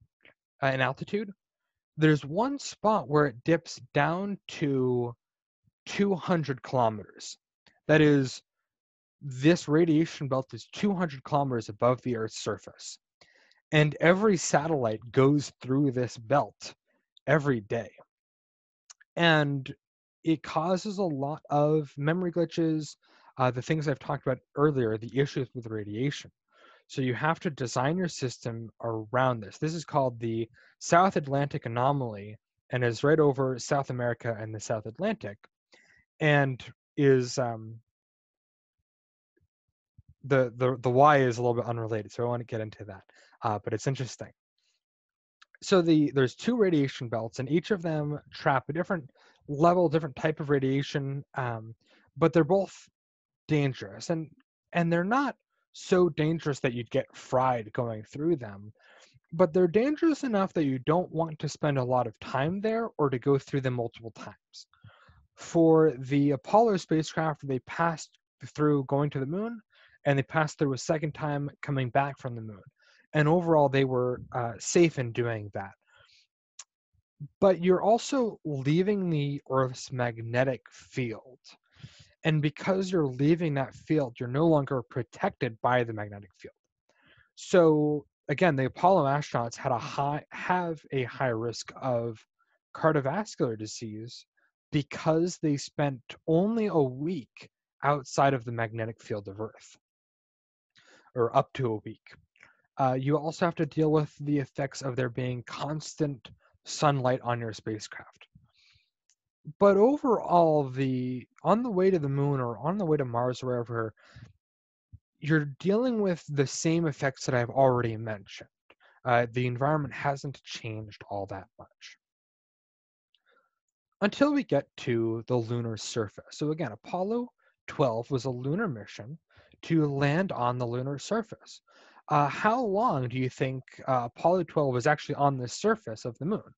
uh, in altitude, there's one spot where it dips down to 200 kilometers. That is, this radiation belt is 200 kilometers above the Earth's surface. And every satellite goes through this belt every day. And it causes a lot of memory glitches, uh, the things I've talked about earlier, the issues with radiation. So you have to design your system around this. This is called the South Atlantic anomaly and is right over South America and the South Atlantic and is um, the the the why is a little bit unrelated so i want to get into that uh, but it's interesting so the there's two radiation belts and each of them trap a different level different type of radiation um, but they're both dangerous and and they're not so dangerous that you'd get fried going through them. But they're dangerous enough that you don't want to spend a lot of time there or to go through them multiple times. For the Apollo spacecraft, they passed through going to the moon and they passed through a second time coming back from the moon. And overall, they were uh, safe in doing that. But you're also leaving the Earth's magnetic field. And because you're leaving that field, you're no longer protected by the magnetic field. So again, the Apollo astronauts had a high have a high risk of cardiovascular disease because they spent only a week outside of the magnetic field of Earth, or up to a week. Uh, you also have to deal with the effects of there being constant sunlight on your spacecraft but overall, the on the way to the moon or on the way to Mars or wherever, you're dealing with the same effects that I've already mentioned. Uh, the environment hasn't changed all that much until we get to the lunar surface. So again, Apollo 12 was a lunar mission to land on the lunar surface. Uh, how long do you think uh, Apollo 12 was actually on the surface of the moon?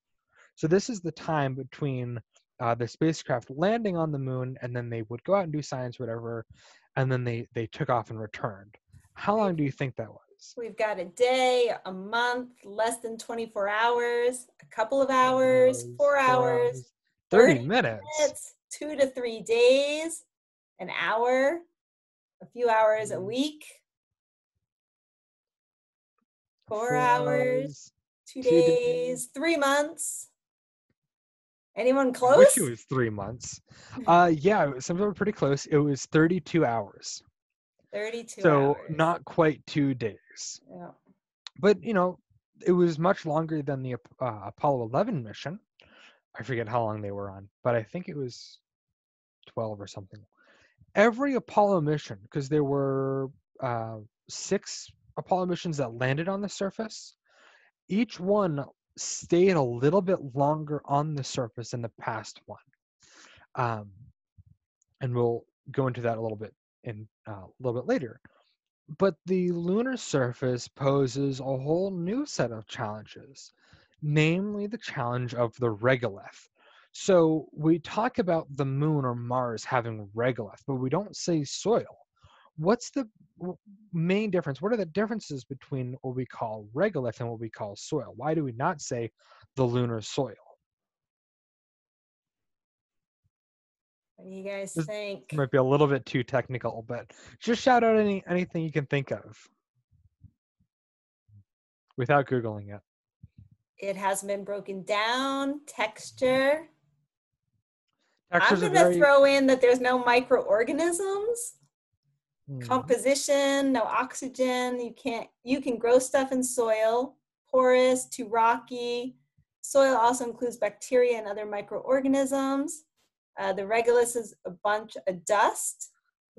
So this is the time between uh, the spacecraft landing on the moon, and then they would go out and do science, whatever, and then they they took off and returned. How long do you think that was? We've got a day, a month, less than 24 hours, a couple of hours, four, four hours, hours 30, 30 minutes. minutes, two to three days, an hour, a few hours a mm-hmm. week, four, four hours, hours, two, two days, days, three months. Anyone close? I wish it was three months. Uh, yeah, some of them were pretty close. It was 32 hours. 32 so hours. not quite two days. Yeah. But, you know, it was much longer than the uh, Apollo 11 mission. I forget how long they were on, but I think it was 12 or something. Every Apollo mission, because there were uh, six Apollo missions that landed on the surface, each one stayed a little bit longer on the surface than the past one. Um, and we'll go into that a little bit in uh, a little bit later. But the lunar surface poses a whole new set of challenges, namely the challenge of the regolith. So we talk about the moon or Mars having regolith, but we don't say soil. What's the main difference? What are the differences between what we call regolith and what we call soil? Why do we not say the lunar soil? What do you guys This think? Might be a little bit too technical, but just shout out any anything you can think of without googling it. It has been broken down, texture. Textures I'm going to very throw in that there's no microorganisms, Hmm. composition, no oxygen. You can't, you can grow stuff in soil, porous, too rocky. Soil also includes bacteria and other microorganisms. Uh, the regolith is a bunch of dust.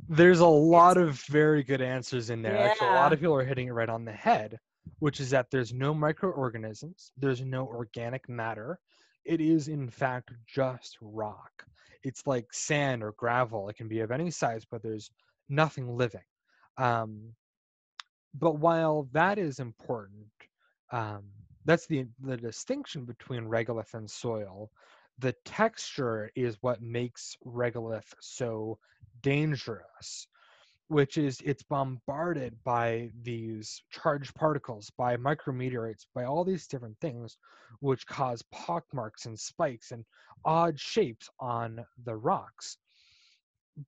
There's a lot of very good answers in there. Actually, a lot of people are hitting it right on the head, which is that there's no microorganisms, there's no organic matter. It is, in fact, just rock. It's like sand or gravel. It can be of any size, but there's nothing living. Um, but while that is important, um, that's the the distinction between regolith and soil. The texture is what makes regolith so dangerous, which is it's bombarded by these charged particles, by micrometeorites, by all these different things, which cause pockmarks and spikes and odd shapes on the rocks.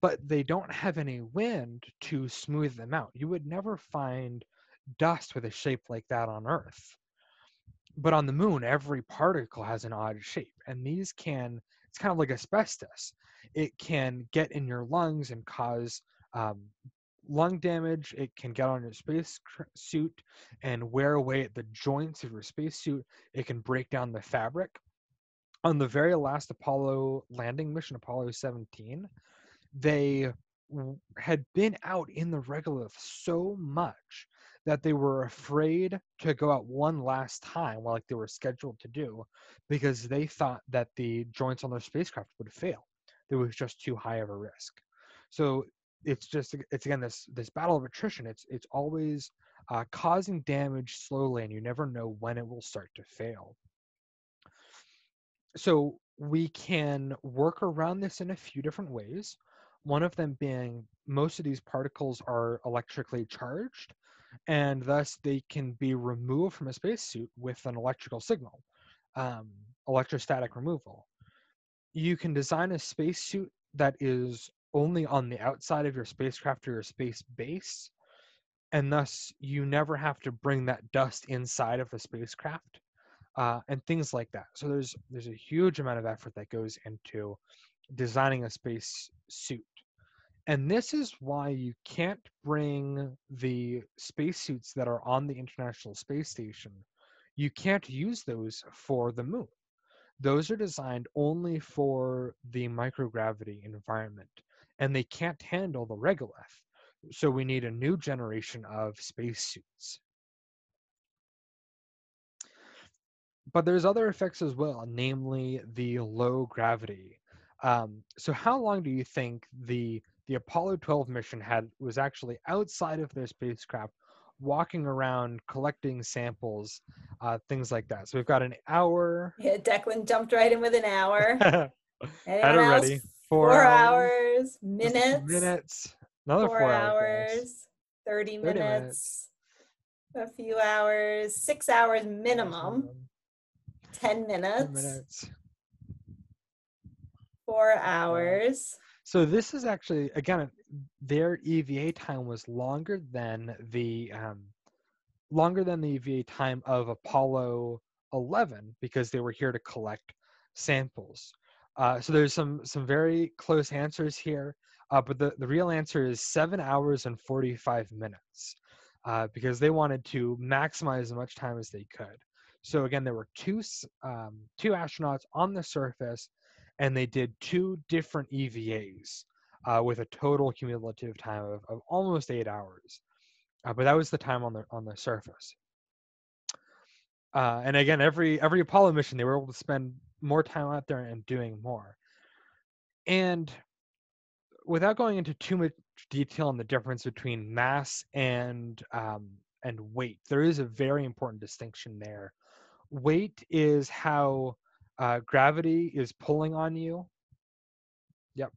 But they don't have any wind to smooth them out. You would never find dust with a shape like that on Earth. But on the moon, every particle has an odd shape, and these can, it's kind of like asbestos. It can get in your lungs and cause um, lung damage. It can get on your space suit and wear away at the joints of your spacesuit. It can break down the fabric. On the very last Apollo landing mission, Apollo 17, they had been out in the regolith so much that they were afraid to go out one last time like they were scheduled to do because they thought that the joints on their spacecraft would fail. It was just too high of a risk. So it's just it's again this this battle of attrition. It's it's always uh, causing damage slowly and you never know when it will start to fail. So we can work around this in a few different ways one of them being most of these particles are electrically charged and thus they can be removed from a spacesuit with an electrical signal, um, electrostatic removal. You can design a spacesuit that is only on the outside of your spacecraft or your space base, and thus you never have to bring that dust inside of the spacecraft, uh, and things like that. So there's there's a huge amount of effort that goes into designing a space suit. And this is why you can't bring the spacesuits that are on the International Space Station. You can't use those for the moon. Those are designed only for the microgravity environment, and they can't handle the regolith. So we need a new generation of spacesuits. But there's other effects as well, namely the low gravity. Um, so how long do you think the the Apollo 12 mission had was actually outside of their spacecraft, walking around collecting samples, uh, things like that. So we've got an hour. Yeah, Declan jumped right in with an hour. Had Anyone ready. Four, Four hours, Just minutes, Minutes. Another four, four, hours, 30, 30 minutes, a few hours, six hours minimum, 10 minutes, 10 minutes. four hours. So this is actually again their EVA time was longer than the um, longer than the EVA time of Apollo 11 because they were here to collect samples. Uh, so there's some some very close answers here, uh, but the, the real answer is seven hours and 45 minutes uh, because they wanted to maximize as much time as they could. So again, there were two um, two astronauts on the surface, and they did two different EVAs uh, with a total cumulative time of, of almost eight hours. Uh, but that was the time on the on the surface. Uh, and again, every every Apollo mission, they were able to spend more time out there and doing more. And without going into too much detail on the difference between mass and um, and weight, there is a very important distinction there. Weight is how uh, gravity is pulling on you. Yep.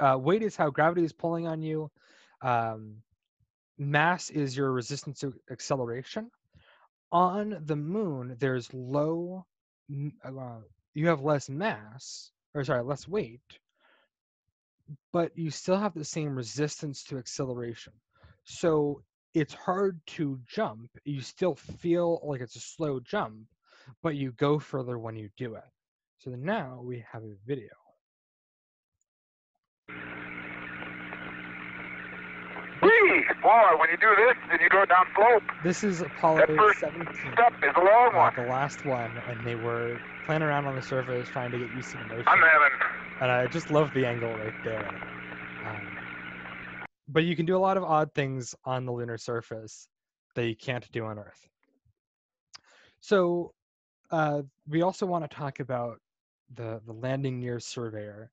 Uh, weight is how gravity is pulling on you. Um, mass is your resistance to acceleration. On the moon, there's low, uh, you have less mass, or sorry, less weight, but you still have the same resistance to acceleration. So it's hard to jump. You still feel like it's a slow jump, but you go further when you do it. So now we have a video. Boy, when you do this, then you go down slope. This is Apollo That first 17, Step is a long uh, one. the last one, and they were playing around on the surface trying to get used to the motion. I'm having. and I just love the angle right there. Um, but you can do a lot of odd things on the lunar surface that you can't do on Earth. So uh, we also want to talk about the the landing near Surveyor.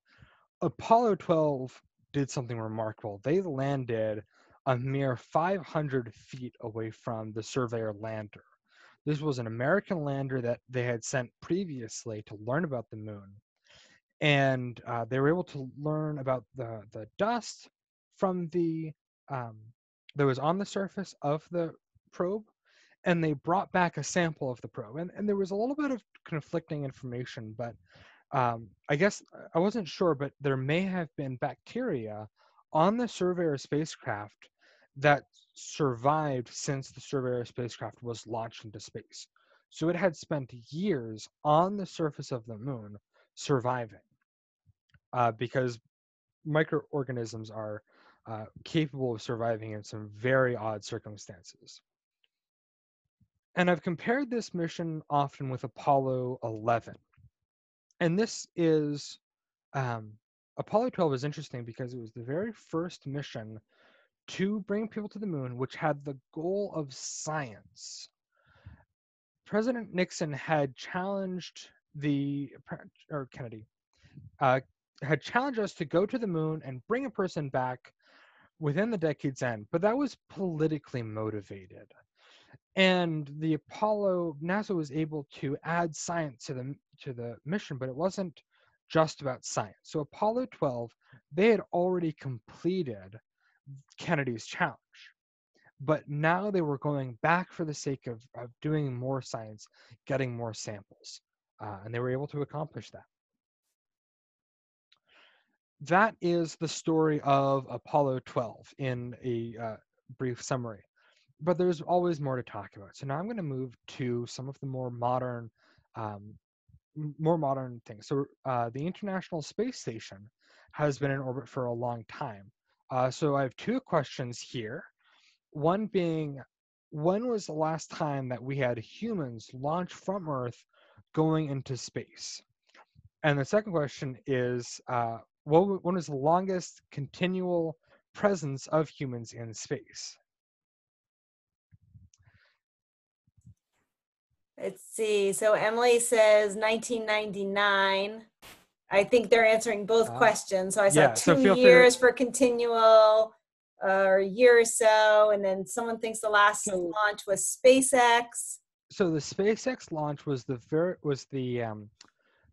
Apollo 12 did something remarkable. They landed a mere 500 feet away from the Surveyor lander. This was an American lander that they had sent previously to learn about the moon and uh, they were able to learn about the the dust from the um, that was on the surface of the probe and they brought back a sample of the probe and, and there was a little bit of conflicting information but um, i guess i wasn't sure but there may have been bacteria on the surveyor spacecraft that survived since the surveyor spacecraft was launched into space so it had spent years on the surface of the moon surviving uh, because microorganisms are uh, capable of surviving in some very odd circumstances. And I've compared this mission often with Apollo 11. And this is um, Apollo 12 is interesting because it was the very first mission to bring people to the moon, which had the goal of science. President Nixon had challenged the, or Kennedy, uh, had challenged us to go to the moon and bring a person back within the decade's end, but that was politically motivated. And the Apollo NASA was able to add science to the to the mission, but it wasn't just about science. So Apollo 12, they had already completed Kennedy's challenge. But now they were going back for the sake of, of doing more science, getting more samples. Uh, and they were able to accomplish that that is the story of Apollo 12 in a uh, brief summary. But there's always more to talk about. So now I'm going to move to some of the more modern, um, more modern things. So uh, the International Space Station has been in orbit for a long time. Uh, so I have two questions here. One being, when was the last time that we had humans launch from Earth going into space? And the second question is, uh, what when was the longest continual presence of humans in space? Let's see. So Emily says 1999. I think they're answering both Uh, questions. So I saw yeah, two to- years for continual uh, or a year or so. And then someone thinks the last So- launch was SpaceX. So the SpaceX launch was the very was the um,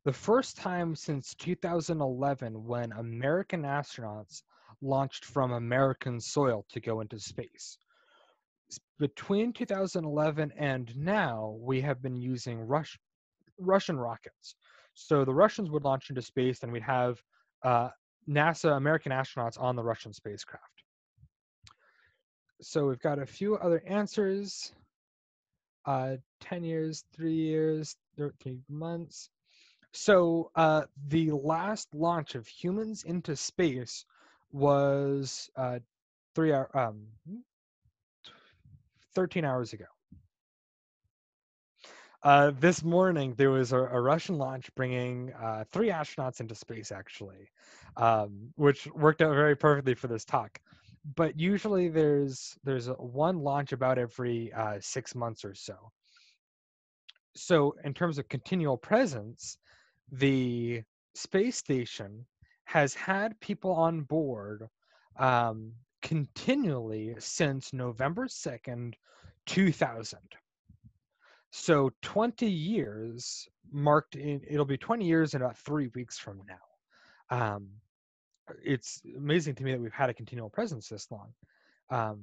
the first time since 2011 when American astronauts launched from American soil to go into space. Between 2011 and now, we have been using Rush, Russian rockets. So the Russians would launch into space, and we'd have uh, NASA American astronauts on the Russian spacecraft. So we've got a few other answers. Uh, 10 years, three years, 13 months. So uh, the last launch of humans into space was uh, three hour, um, 13 hours ago. Uh, this morning, there was a, a Russian launch bringing uh, three astronauts into space, actually, um, which worked out very perfectly for this talk. But usually, there's there's one launch about every uh, six months or so. So, in terms of continual presence, the space station has had people on board um, continually since November 2nd, 2000. So 20 years marked in, it'll be 20 years in about three weeks from now. Um, it's amazing to me that we've had a continual presence this long. Um,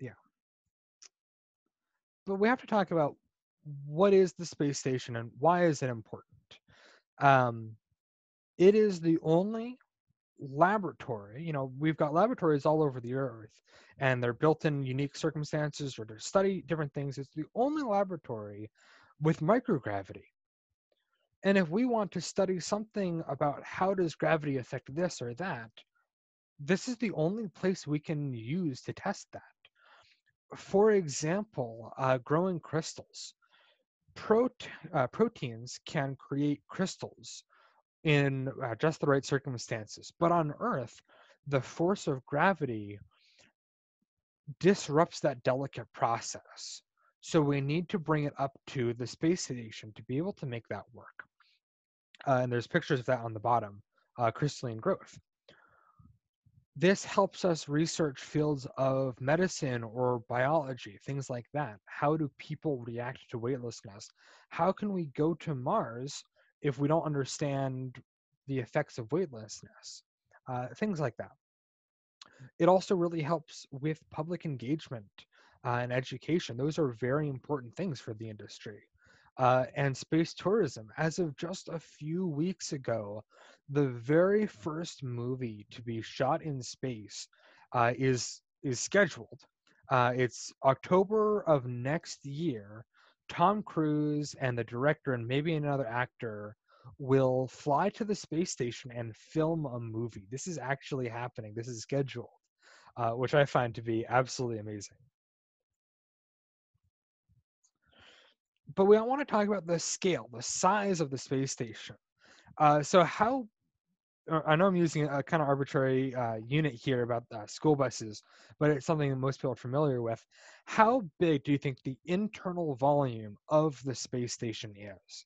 yeah. But we have to talk about what is the space station and why is it important? Um, it is the only laboratory you know we've got laboratories all over the earth and they're built in unique circumstances or to study different things. It's the only laboratory with microgravity. And if we want to study something about how does gravity affect this or that this is the only place we can use to test that. For example uh, growing crystals. Prote- uh, proteins can create crystals in uh, just the right circumstances. But on Earth, the force of gravity disrupts that delicate process. So we need to bring it up to the space station to be able to make that work. Uh, and there's pictures of that on the bottom, uh, crystalline growth. This helps us research fields of medicine or biology, things like that. How do people react to weightlessness? How can we go to Mars if we don't understand the effects of weightlessness, uh, things like that. It also really helps with public engagement uh, and education. Those are very important things for the industry. Uh, and space tourism. As of just a few weeks ago, the very first movie to be shot in space uh, is is scheduled. Uh, it's October of next year. Tom Cruise and the director and maybe another actor will fly to the space station and film a movie. This is actually happening. This is scheduled, uh, which I find to be absolutely amazing. But we want to talk about the scale, the size of the space station. Uh, so how I know I'm using a kind of arbitrary uh, unit here about uh, school buses, but it's something that most people are familiar with. How big do you think the internal volume of the space station is?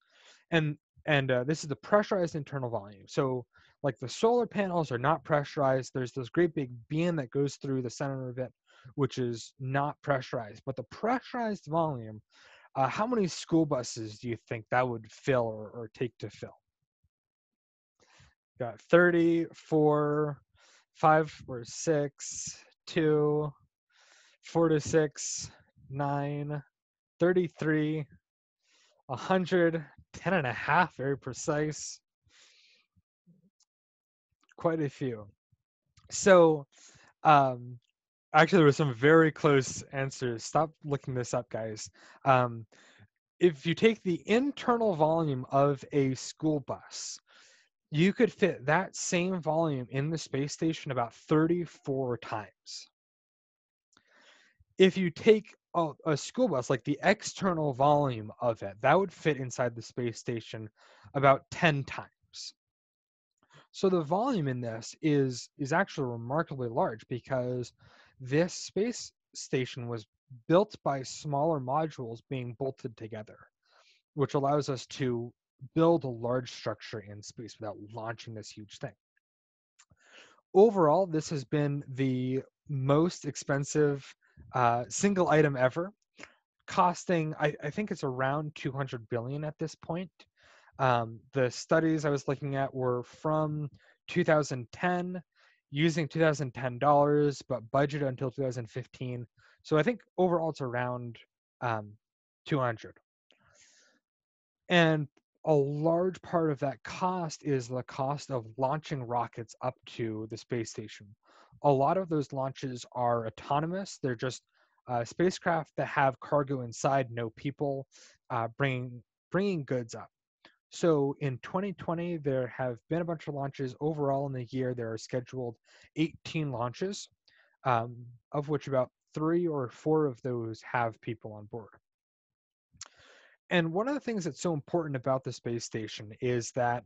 And and uh, this is the pressurized internal volume. So like the solar panels are not pressurized. There's this great big beam that goes through the center of it, which is not pressurized. But the pressurized volume, uh, how many school buses do you think that would fill or, or take to fill? Got 30, 4, 5 or 6, 2, 4 to 6, 9, 33, 100, 10 and a half, very precise. Quite a few. So, um, actually, there were some very close answers. Stop looking this up, guys. Um, if you take the internal volume of a school bus, you could fit that same volume in the space station about 34 times. If you take a, a school bus, like the external volume of it, that would fit inside the space station about 10 times. So the volume in this is is actually remarkably large because this space station was built by smaller modules being bolted together, which allows us to build a large structure in space without launching this huge thing. Overall, this has been the most expensive uh, single item ever, costing I, I, think it's around 200 billion at this point. Um, the studies I was looking at were from 2010, using 2010 dollars, but budget until 2015. So I think overall it's around um, 200. And a large part of that cost is the cost of launching rockets up to the space station a lot of those launches are autonomous. They're just uh, spacecraft that have cargo inside, no people, uh, bringing bringing goods up. So in 2020, there have been a bunch of launches. Overall, in the year, there are scheduled 18 launches, um, of which about three or four of those have people on board. And one of the things that's so important about the space station is that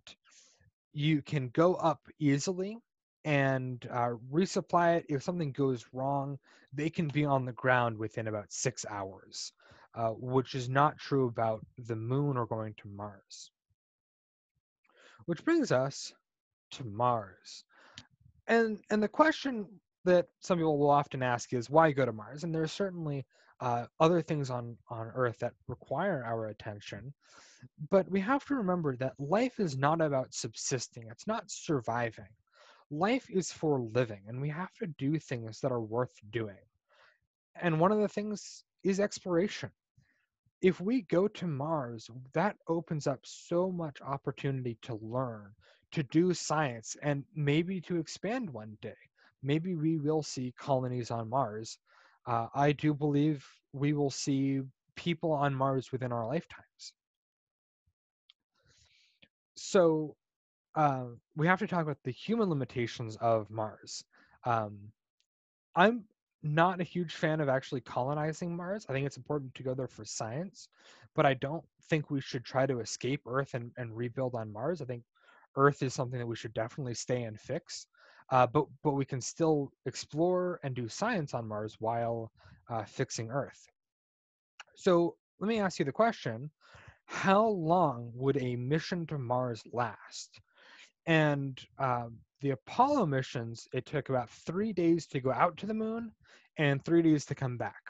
you can go up easily and uh, resupply it. If something goes wrong, they can be on the ground within about six hours, uh, which is not true about the moon or going to Mars. Which brings us to Mars. And, and the question that some people will often ask is why go to Mars? And there's certainly uh, other things on, on Earth that require our attention. But we have to remember that life is not about subsisting, it's not surviving. Life is for living, and we have to do things that are worth doing. And one of the things is exploration. If we go to Mars, that opens up so much opportunity to learn, to do science, and maybe to expand one day. Maybe we will see colonies on Mars. Uh, I do believe we will see people on Mars within our lifetimes so uh, we have to talk about the human limitations of Mars. Um, I'm not a huge fan of actually colonizing Mars. I think it's important to go there for science, but I don't think we should try to escape Earth and, and rebuild on Mars. I think Earth is something that we should definitely stay and fix. Uh, but but we can still explore and do science on Mars while uh, fixing Earth. So let me ask you the question: how long would a mission to Mars last? And uh, the Apollo missions, it took about three days to go out to the moon and three days to come back.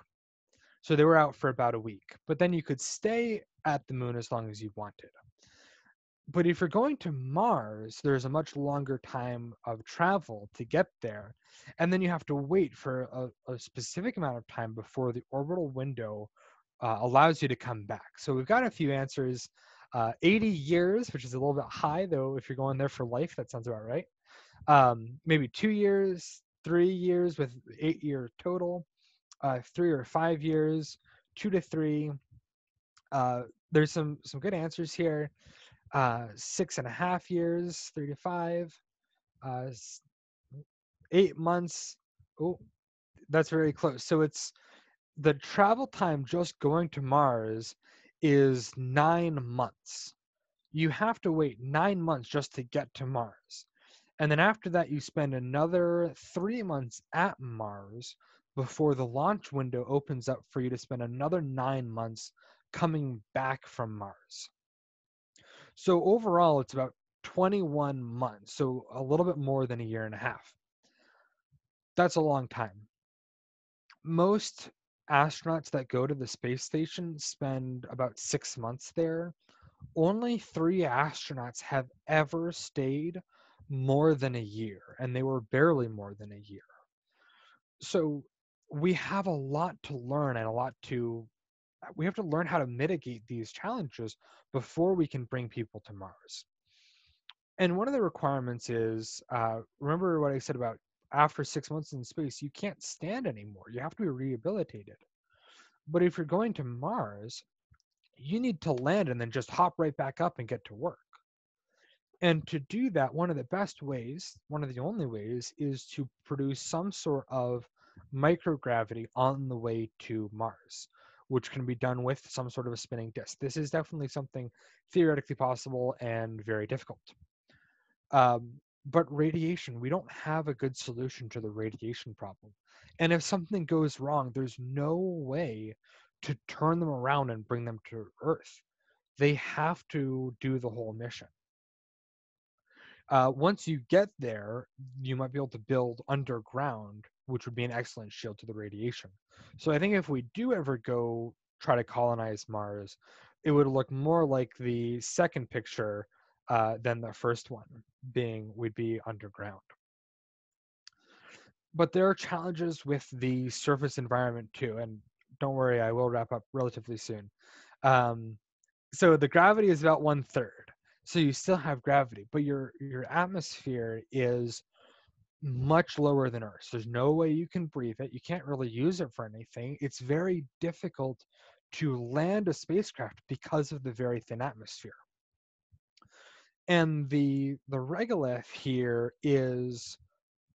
So they were out for about a week. But then you could stay at the moon as long as you wanted. But if you're going to Mars, there's a much longer time of travel to get there. And then you have to wait for a, a specific amount of time before the orbital window uh, allows you to come back. So we've got a few answers. Uh, 80 years, which is a little bit high, though, if you're going there for life, that sounds about right. Um, maybe two years, three years with eight year total, uh, three or five years, two to three. Uh, there's some some good answers here. Uh, six and a half years, three to five, uh, eight months. Oh, that's very close. So it's the travel time just going to Mars is nine months. You have to wait nine months just to get to Mars. And then after that, you spend another three months at Mars before the launch window opens up for you to spend another nine months coming back from Mars. So overall, it's about 21 months, so a little bit more than a year and a half. That's a long time. Most astronauts that go to the space station spend about six months there. Only three astronauts have ever stayed more than a year, and they were barely more than a year. So we have a lot to learn and a lot to we have to learn how to mitigate these challenges before we can bring people to Mars. And one of the requirements is uh, remember what I said about after six months in space, you can't stand anymore. You have to be rehabilitated. But if you're going to Mars, you need to land and then just hop right back up and get to work. And to do that, one of the best ways, one of the only ways, is to produce some sort of microgravity on the way to Mars, which can be done with some sort of a spinning disk. This is definitely something theoretically possible and very difficult. Um, but radiation, we don't have a good solution to the radiation problem. And if something goes wrong, there's no way to turn them around and bring them to Earth. They have to do the whole mission. Uh, once you get there, you might be able to build underground, which would be an excellent shield to the radiation. So I think if we do ever go try to colonize Mars, it would look more like the second picture uh, than the first one, being we'd be underground. But there are challenges with the surface environment too, and don't worry, I will wrap up relatively soon. Um, so the gravity is about one third, so you still have gravity, but your your atmosphere is much lower than Earth. There's no way you can breathe it. You can't really use it for anything. It's very difficult to land a spacecraft because of the very thin atmosphere and the the regolith here is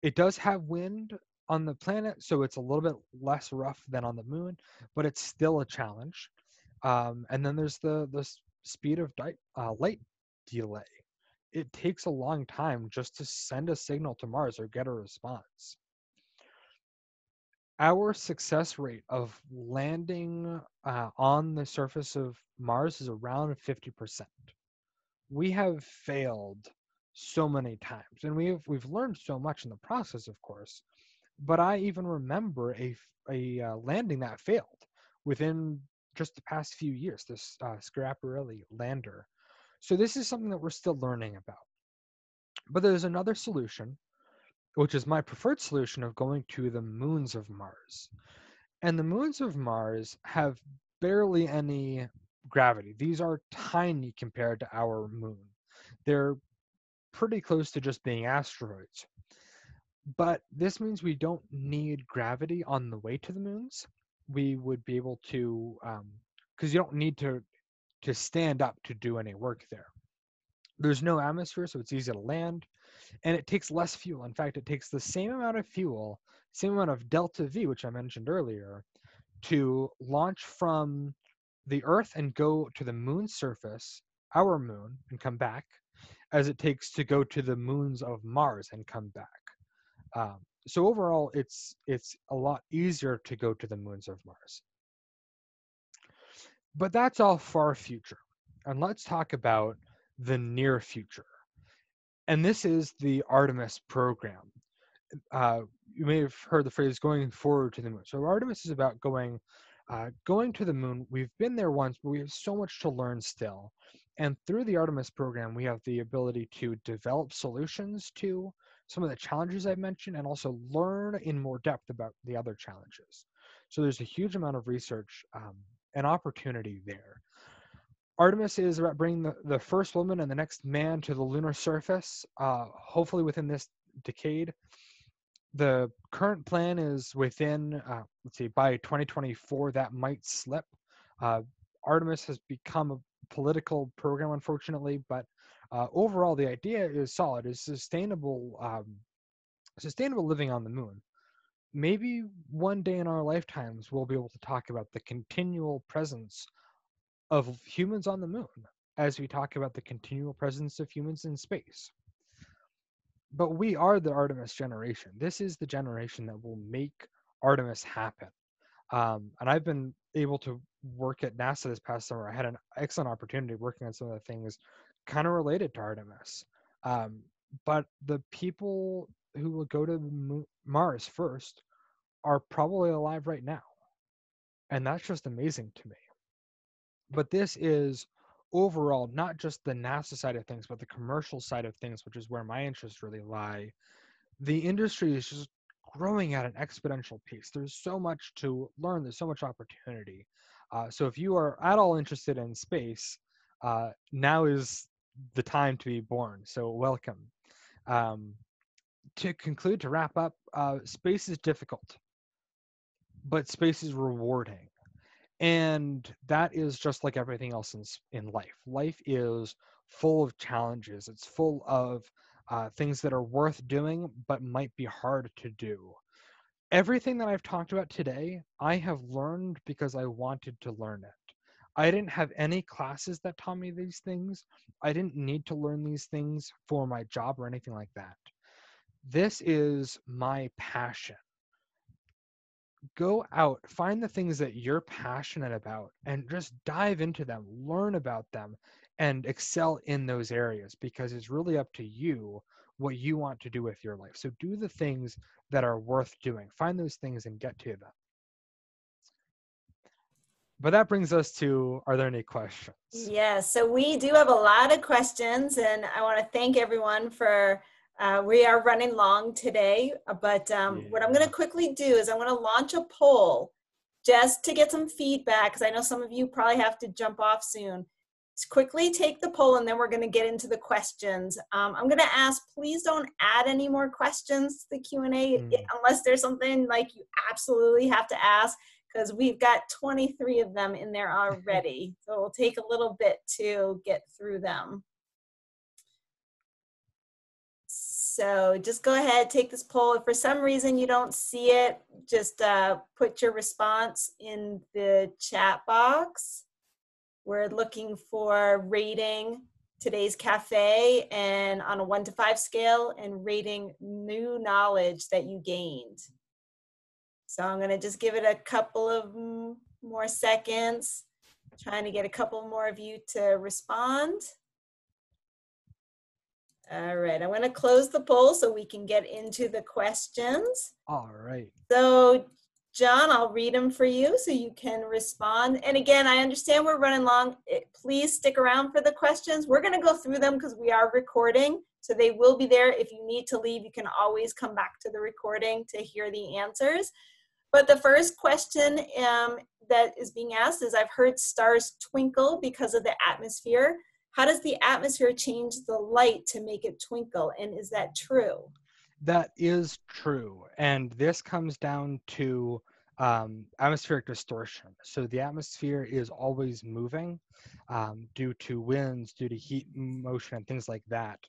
it does have wind on the planet so it's a little bit less rough than on the moon but it's still a challenge Um, and then there's the the speed of di- uh, light delay. It takes a long time just to send a signal to Mars or get a response. Our success rate of landing uh, on the surface of Mars is around 50%. We have failed so many times, and we've we've learned so much in the process, of course. But I even remember a uh, landing that failed within just the past few years. This uh, lander. So this is something that we're still learning about. But there's another solution, which is my preferred solution of going to the moons of Mars. And the moons of Mars have barely any gravity. These are tiny compared to our moon. They're pretty close to just being asteroids. But this means we don't need gravity on the way to the moons. We would be able to, um, because you don't need to to stand up to do any work there. There's no atmosphere, so it's easy to land, and it takes less fuel. In fact, it takes the same amount of fuel, same amount of delta V, which I mentioned earlier, to launch from the Earth and go to the moon's surface, our moon, and come back, as it takes to go to the moons of Mars and come back. Um, so overall, it's it's a lot easier to go to the moons of Mars. But that's all far future, and let's talk about the near future. And this is the Artemis program. Uh, you may have heard the phrase "going forward to the moon." So Artemis is about going uh, going to the moon. We've been there once, but we have so much to learn still. And through the Artemis program, we have the ability to develop solutions to some of the challenges I've mentioned and also learn in more depth about the other challenges. So there's a huge amount of research um, and opportunity there. Artemis is about bringing the, the first woman and the next man to the lunar surface, uh, hopefully within this decade. The current plan is within, uh, let's see, by 2024, that might slip. Uh, Artemis has become a political program, unfortunately, but uh, overall, the idea is solid. Is sustainable, um, sustainable living on the moon. Maybe one day in our lifetimes, we'll be able to talk about the continual presence of humans on the moon, as we talk about the continual presence of humans in space. But we are the Artemis generation. This is the generation that will make Artemis happen. Um, and I've been able to work at NASA this past summer. I had an excellent opportunity working on some of the things kind of related to Artemis. Um, but the people who will go to Mars first are probably alive right now. And that's just amazing to me. But this is overall not just the NASA side of things, but the commercial side of things, which is where my interests really lie. The industry is just growing at an exponential pace. There's so much to learn, there's so much opportunity. Uh, so if you are at all interested in space, uh, now is the time to be born. So welcome. Um, to conclude, to wrap up, uh, space is difficult, but space is rewarding. And that is just like everything else in, in life. Life is full of challenges, it's full of uh, things that are worth doing, but might be hard to do. Everything that I've talked about today, I have learned because I wanted to learn it. I didn't have any classes that taught me these things. I didn't need to learn these things for my job or anything like that. This is my passion. Go out, find the things that you're passionate about, and just dive into them, learn about them, and excel in those areas because it's really up to you what you want to do with your life. So do the things that are worth doing. Find those things and get to them. But that brings us to are there any questions? Yeah, so we do have a lot of questions, and I want to thank everyone for. Uh, we are running long today, uh, but um, what I'm going to quickly do is I'm going to launch a poll just to get some feedback because I know some of you probably have to jump off soon. Just quickly take the poll, and then we're going to get into the questions. Um, I'm going to ask, please don't add any more questions to the Q and A Mm. unless there's something like you absolutely have to ask because we've got 23 of them in there already. so it'll take a little bit to get through them. So just go ahead, take this poll. If for some reason you don't see it, just uh, put your response in the chat box. We're looking for rating today's cafe and on a one to five scale and rating new knowledge that you gained. So I'm gonna just give it a couple of more seconds, trying to get a couple more of you to respond. All right, I'm going to close the poll so we can get into the questions. All right. So, John, I'll read them for you so you can respond. And again, I understand we're running long. Please stick around for the questions. We're going to go through them because we are recording. So they will be there. If you need to leave, you can always come back to the recording to hear the answers. But the first question um, that is being asked is I've heard stars twinkle because of the atmosphere. How does the atmosphere change the light to make it twinkle? And is that true? That is true. And this comes down to um, atmospheric distortion. So the atmosphere is always moving um, due to winds, due to heat motion, and things like that.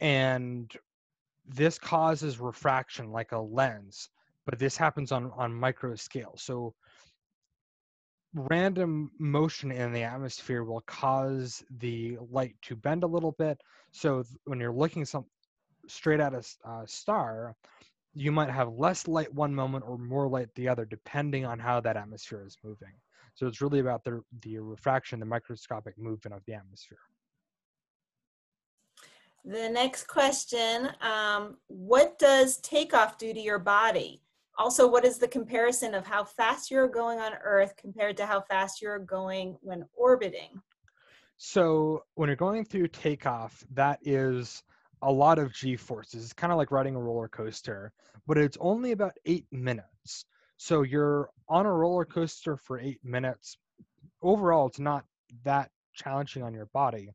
And this causes refraction like a lens, but this happens on, on micro scale. So random motion in the atmosphere will cause the light to bend a little bit. So when you're looking some straight at a uh, star, you might have less light one moment or more light the other, depending on how that atmosphere is moving. So it's really about the the refraction, the microscopic movement of the atmosphere. The next question: um, What does takeoff do to your body? Also what is the comparison of how fast you're going on earth compared to how fast you're going when orbiting? So when you're going through takeoff that is a lot of g forces it's kind of like riding a roller coaster but it's only about eight minutes. So you're on a roller coaster for eight minutes. Overall it's not that challenging on your body.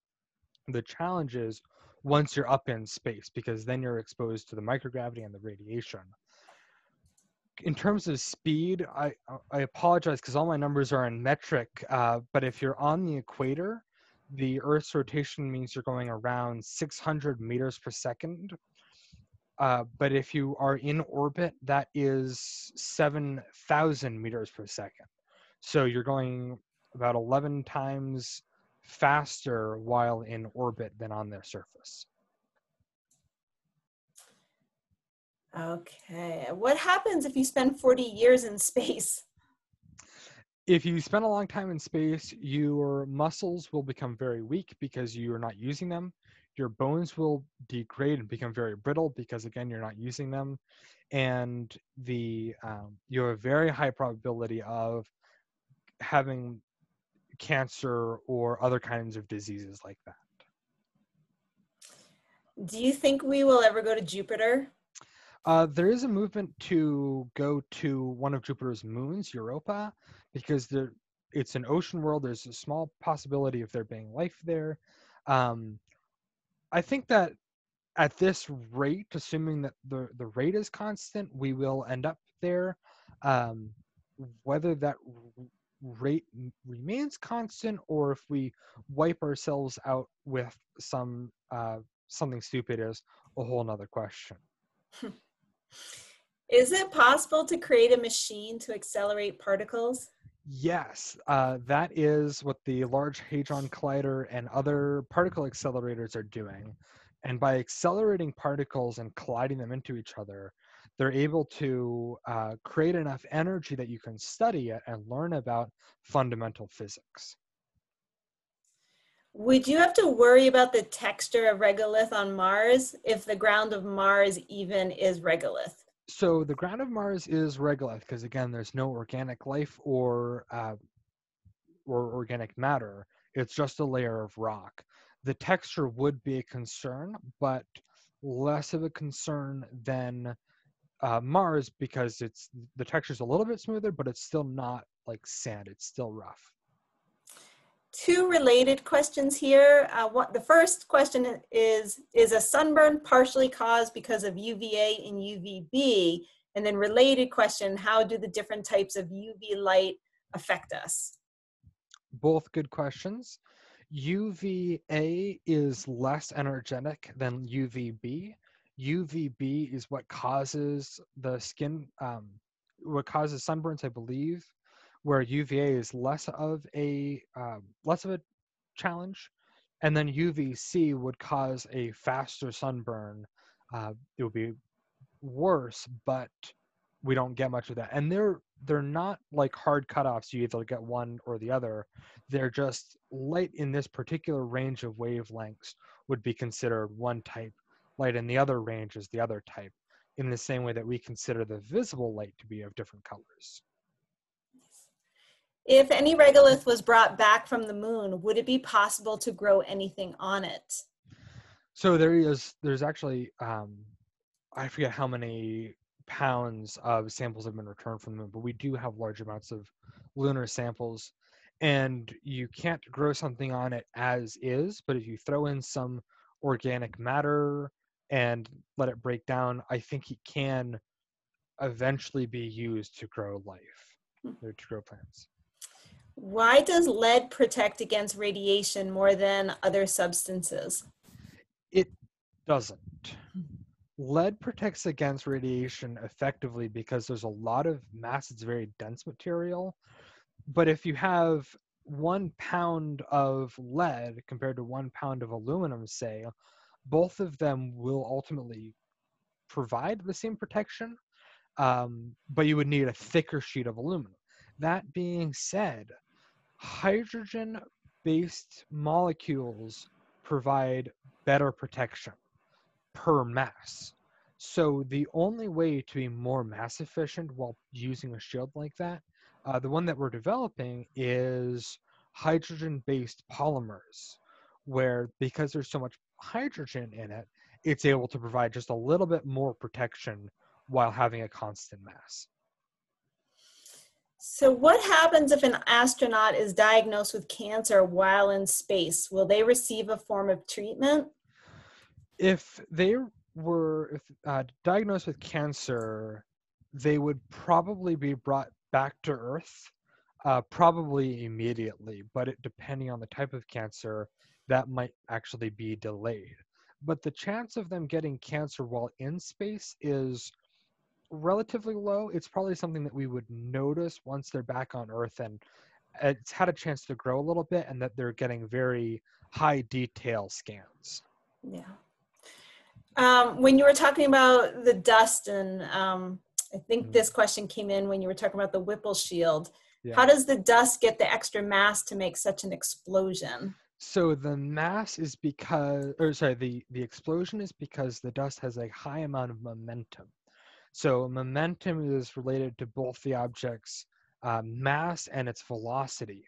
The challenge is once you're up in space because then you're exposed to the microgravity and the radiation in terms of speed, I I apologize because all my numbers are in metric. Uh, but if you're on the equator, the Earth's rotation means you're going around 600 meters per second. Uh, but if you are in orbit, that is 7,000 meters per second. So you're going about 11 times faster while in orbit than on the surface. Okay. What happens if you spend 40 years in space? If you spend a long time in space, your muscles will become very weak because you are not using them. Your bones will degrade and become very brittle because, again, you're not using them. And the um, you have a very high probability of having cancer or other kinds of diseases like that. Do you think we will ever go to Jupiter? Uh, there is a movement to go to one of Jupiter's moons, Europa, because there it's an ocean world. There's a small possibility of there being life there. Um, I think that at this rate, assuming that the the rate is constant, we will end up there. Um, whether that rate remains constant or if we wipe ourselves out with some uh, something stupid is a whole nother question. Is it possible to create a machine to accelerate particles? Yes, uh, that is what the Large Hadron Collider and other particle accelerators are doing. And by accelerating particles and colliding them into each other, they're able to uh, create enough energy that you can study it and learn about fundamental physics. Would you have to worry about the texture of regolith on Mars if the ground of Mars even is regolith? So the ground of Mars is regolith because again, there's no organic life or uh, or organic matter. It's just a layer of rock. The texture would be a concern, but less of a concern than uh, Mars because it's the texture's a little bit smoother, but it's still not like sand. It's still rough two related questions here. Uh, what, the first question is, is a sunburn partially caused because of UVA and UVB? And then related question, how do the different types of UV light affect us? Both good questions. UVA is less energetic than UVB. UVB is what causes the skin, um, what causes sunburns, I believe, where UVA is less of a um, less of a challenge, and then UVC would cause a faster sunburn. Uh, it would be worse, but we don't get much of that. And they're they're not like hard cutoffs. You either get one or the other. They're just light in this particular range of wavelengths would be considered one type. Light in the other range is the other type. In the same way that we consider the visible light to be of different colors. If any regolith was brought back from the moon, would it be possible to grow anything on it? So there is there's actually um, I forget how many pounds of samples have been returned from the moon, but we do have large amounts of lunar samples. And you can't grow something on it as is, but if you throw in some organic matter and let it break down, I think it can eventually be used to grow life Hmm. or to grow plants. Why does lead protect against radiation more than other substances? It doesn't. Lead protects against radiation effectively because there's a lot of mass, it's very dense material. But if you have one pound of lead compared to one pound of aluminum, say, both of them will ultimately provide the same protection, um, but you would need a thicker sheet of aluminum. That being said, hydrogen based molecules provide better protection per mass. So the only way to be more mass efficient while using a shield like that, uh, the one that we're developing is hydrogen-based polymers, where because there's so much hydrogen in it, it's able to provide just a little bit more protection while having a constant mass. So, what happens if an astronaut is diagnosed with cancer while in space? Will they receive a form of treatment? if they were if, uh, diagnosed with cancer, they would probably be brought back to Earth, uh, probably immediately. But it, depending on the type of cancer, that might actually be delayed. But the chance of them getting cancer while in space is relatively low. It's probably something that we would notice once they're back on Earth and it's had a chance to grow a little bit and that they're getting very high detail scans. Yeah. Um, when you were talking about the dust, and um, I think Mhm. this question came in when you were talking about the Whipple shield. Yeah. How does the dust get the extra mass to make such an explosion? So the mass is because, or sorry, the the explosion is because the dust has a high amount of momentum. So momentum is related to both the object's uh, mass and its velocity.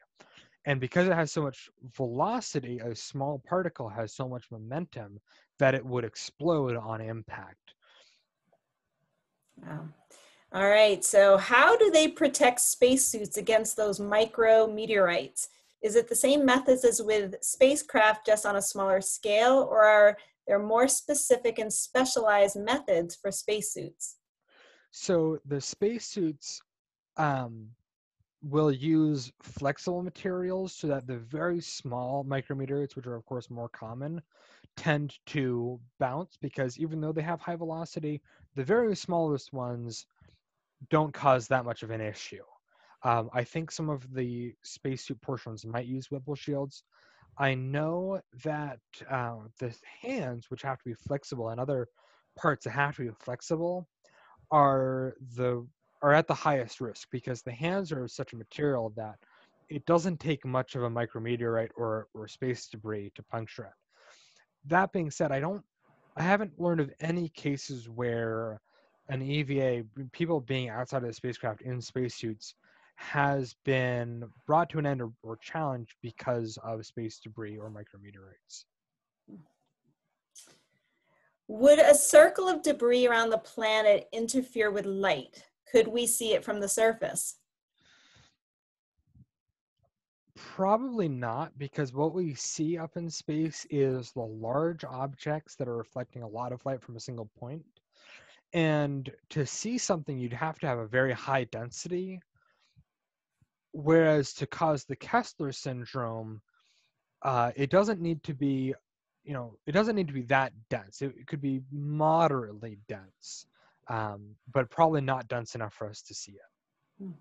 And because it has so much velocity, a small particle has so much momentum that it would explode on impact. Wow. All right. So, how do they protect spacesuits against those micro meteorites? Is it the same methods as with spacecraft, just on a smaller scale, or are there more specific and specialized methods for spacesuits? So the spacesuits um, will use flexible materials so that the very small micrometeorites, which are of course more common, tend to bounce because even though they have high velocity, the very smallest ones don't cause that much of an issue. Um, I think some of the spacesuit portions might use Whipple shields. I know that uh, the hands, which have to be flexible, and other parts that have to be flexible, are the are at the highest risk because the hands are such a material that it doesn't take much of a micrometeorite or or space debris to puncture it. That being said, I don't I haven't learned of any cases where an EVA people being outside of the spacecraft in spacesuits has been brought to an end or, or challenged because of space debris or micrometeorites. Hmm. Would a circle of debris around the planet interfere with light? Could we see it from the surface? Probably not, because what we see up in space is the large objects that are reflecting a lot of light from a single point. And to see something, you'd have to have a very high density. Whereas to cause the Kessler syndrome, uh, it doesn't need to be, you know, it doesn't need to be that dense. It, it could be moderately dense, um, but probably not dense enough for us to see it.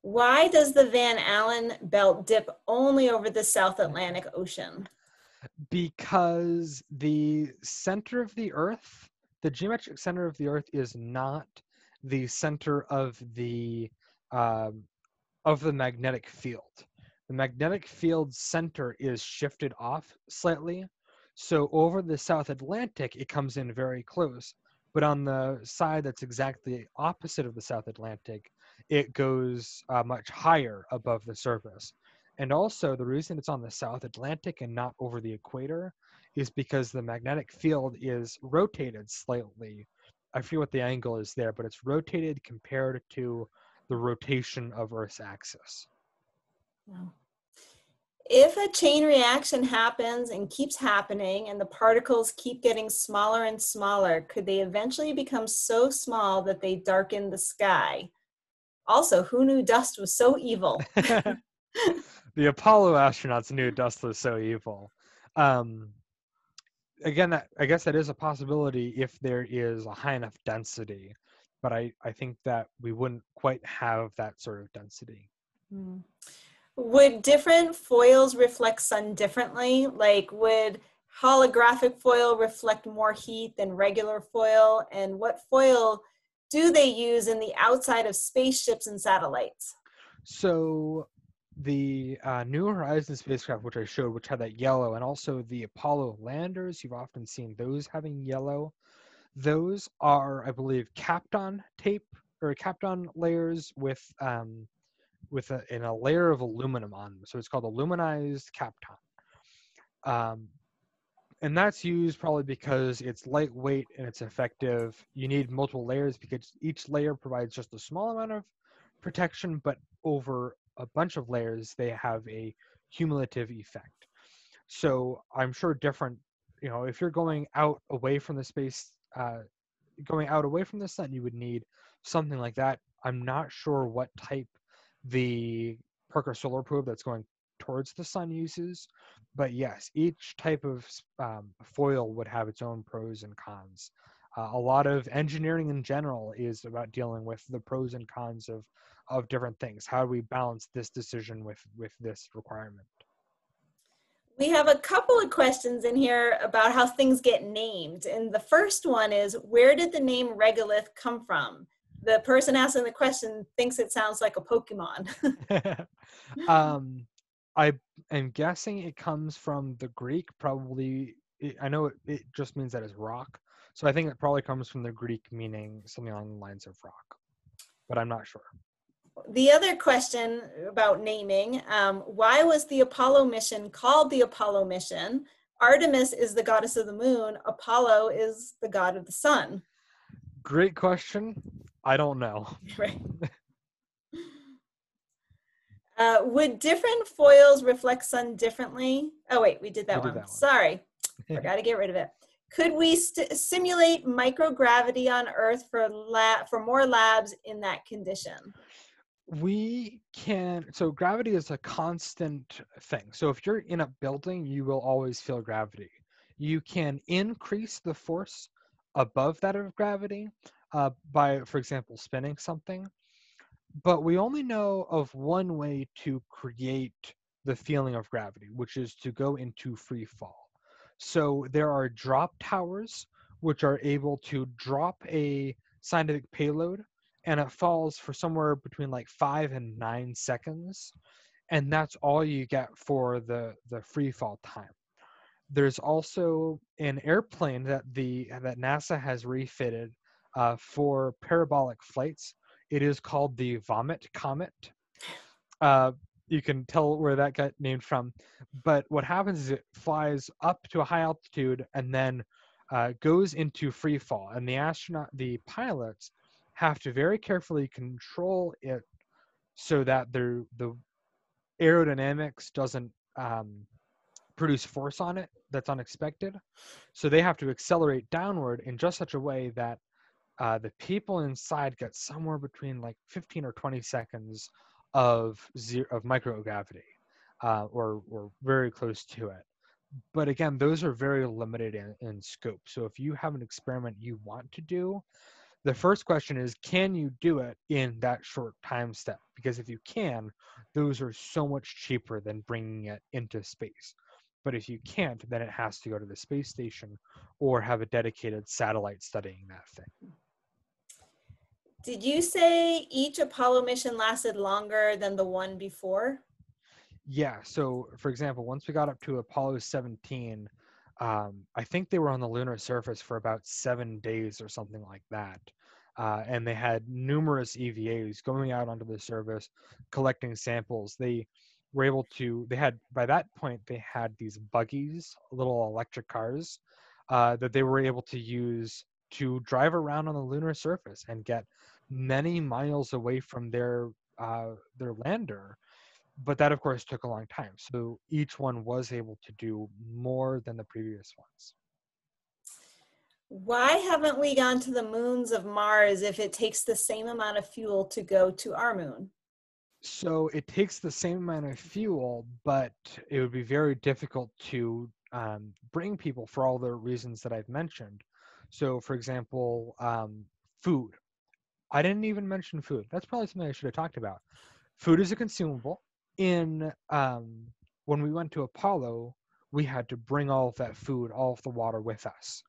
Why does the Van Allen belt dip only over the South Atlantic Ocean? Because the center of the Earth, the geometric center of the Earth, is not the center of the um, of the magnetic field. The magnetic field center is shifted off slightly, so over the South Atlantic, it comes in very close. But on the side that's exactly opposite of the South Atlantic, it goes uh, much higher above the surface. And also, the reason it's on the South Atlantic and not over the equator is because the magnetic field is rotated slightly. I forget what the angle is there, but it's rotated compared to the rotation of Earth's axis. Wow. If a chain reaction happens and keeps happening and the particles keep getting smaller and smaller, could they eventually become so small that they darken the sky? Also, who knew dust was so evil? the Apollo astronauts knew dust was so evil. Um, again, I guess that is a possibility if there is a high enough density, but I, I think that we wouldn't quite have that sort of density. Hmm. Would different foils reflect sun differently? Like, would holographic foil reflect more heat than regular foil? And what foil do they use in the outside of spaceships and satellites? So, the uh, New Horizons spacecraft, which I showed, which had that yellow, and also the Apollo landers, you've often seen those having yellow. Those are, I believe, Kapton tape or Kapton layers with um, with a, in a layer of aluminum on them. So it's called aluminized Kapton. Um, and that's used probably because it's lightweight and it's effective. You need multiple layers because each layer provides just a small amount of protection, but over a bunch of layers, they have a cumulative effect. So I'm sure different, you know, if you're going out away from the space, uh, going out away from the sun, you would need something like that. I'm not sure what type the Parker Solar Probe that's going towards the sun uses. But yes, each type of um, foil would have its own pros and cons. Uh, a lot of engineering in general is about dealing with the pros and cons of of different things. How do we balance this decision with with this requirement? We have a couple of questions in here about how things get named. And the first one is where did the name regolith come from? The person asking the question thinks it sounds like a Pokemon. um, I am guessing it comes from the Greek. Probably, I know it, it just means that it's rock. So I think it probably comes from the Greek meaning something along the lines of rock, but I'm not sure. The other question about naming um, why was the Apollo mission called the Apollo mission? Artemis is the goddess of the moon, Apollo is the god of the sun. Great question. I don't know. Right. Uh, would different foils reflect sun differently? Oh wait, we did that, we one. Did that one. Sorry, forgot to get rid of it. Could we st- simulate microgravity on Earth for lab for more labs in that condition? We can. So gravity is a constant thing. So if you're in a building, you will always feel gravity. You can increase the force above that of gravity uh, by, for example, spinning something. But we only know of one way to create the feeling of gravity, which is to go into free fall. So there are drop towers, which are able to drop a scientific payload, and it falls for somewhere between like five and nine seconds. And that's all you get for the, the free fall time. There's also an airplane that the that NASA has refitted uh, for parabolic flights. It is called the Vomit Comet. Uh, you can tell where that got named from. But what happens is it flies up to a high altitude and then uh, goes into free fall. And the astronaut, the pilots, have to very carefully control it so that their the aerodynamics doesn't um, produce force on it that's unexpected. So they have to accelerate downward in just such a way that uh, the people inside get somewhere between like 15 or 20 seconds of zero of microgravity uh, or or very close to it. But again those are very limited in, in scope. So if you have an experiment you want to do the first question is can you do it in that short time step? Because if you can those are so much cheaper than bringing it into space but if you can't then it has to go to the space station or have a dedicated satellite studying that thing did you say each apollo mission lasted longer than the one before yeah so for example once we got up to apollo 17 um, I think they were on the lunar surface for about seven days or something like that. Uh, and they had numerous EVAs going out onto the surface, collecting samples. They were able to, they had, by that point, they had these buggies, little electric cars, uh, that they were able to use to drive around on the lunar surface and get many miles away from their uh, their lander but that of course took a long time. So each one was able to do more than the previous ones. Why haven't we gone to the moons of mars if it takes the same amount of fuel to go to our moon so it takes the same amount of fuel but it would be very difficult to um, bring people for all the reasons that i've mentioned. So for example um, food. I didn't even mention food. That's probably something i should have talked about. Food is a consumable. In um, when we went to Apollo, we had to bring all of that food, all of the water with us.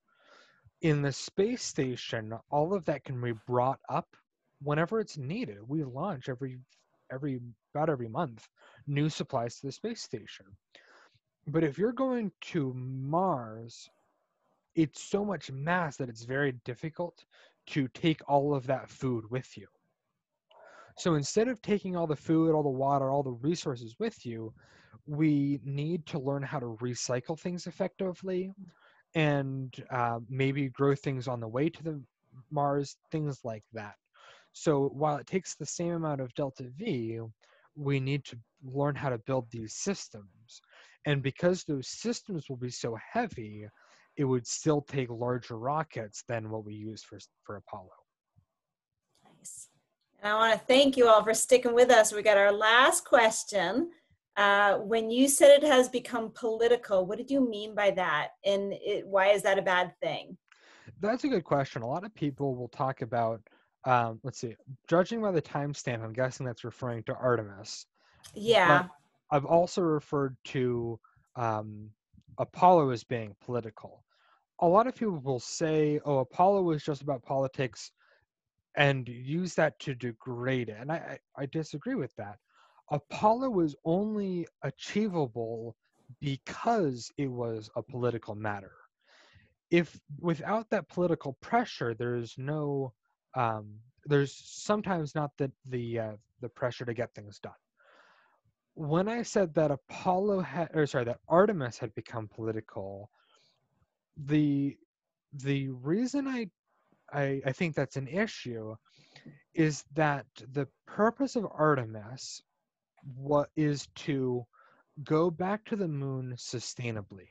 In the space station, all of that can be brought up whenever it's needed. We launch every every about every month new supplies to the space station. But if you're going to Mars, it's so much mass that it's very difficult to take all of that food with you. So instead of taking all the food, all the water, all the resources with you, we need to learn how to recycle things effectively and uh, maybe grow things on the way to the Mars, things like that. So while it takes the same amount of delta V, we need to learn how to build these systems. And because those systems will be so heavy, it would still take larger rockets than what we use for, for Apollo. Nice. And I want to thank you all for sticking with us. We got our last question. Uh, when you said it has become political, what did you mean by that? And it, why is that a bad thing? That's a good question. A lot of people will talk about, um, let's see, judging by the timestamp, I'm guessing that's referring to Artemis. Yeah. But I've also referred to um, Apollo as being political. A lot of people will say, oh, Apollo was just about politics and use that to degrade it. And I, I, I disagree with that. Apollo was only achievable because it was a political matter. If without that political pressure, there's no, um, there's sometimes not the the uh, the pressure to get things done. When I said that Apollo had, or sorry, that Artemis had become political, the the reason I I, I think that's an issue is that the purpose of Artemis what is to go back to the moon sustainably.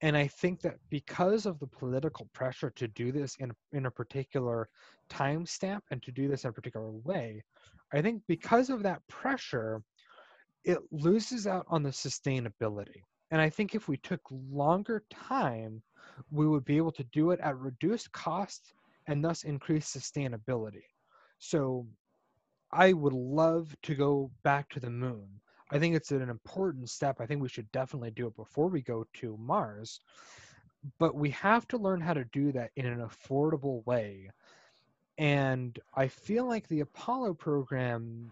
And I think that because of the political pressure to do this in, in a particular time stamp and to do this in a particular way, I think because of that pressure, it loses out on the sustainability. And I think if we took longer time, we would be able to do it at reduced cost and thus increase sustainability. So I would love to go back to the moon. I think it's an important step. I think we should definitely do it before we go to Mars. But we have to learn how to do that in an affordable way. And I feel like the Apollo program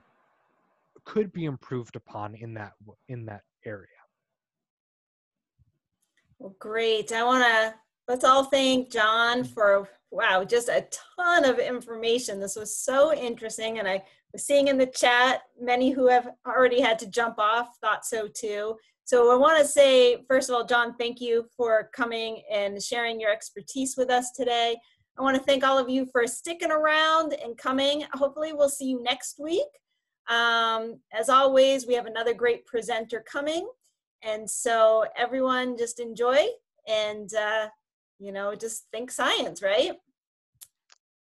could be improved upon in that in that area. Well, great. I want to let's all thank John for wow, just a ton of information. This was so interesting. And I was seeing in the chat, many who have already had to jump off thought so too. So I want to say, first of all, John, thank you for coming and sharing your expertise with us today. I want to thank all of you for sticking around and coming. Hopefully, we'll see you next week. Um, as always, we have another great presenter coming. And so, everyone, just enjoy and uh, you know, just think science, right?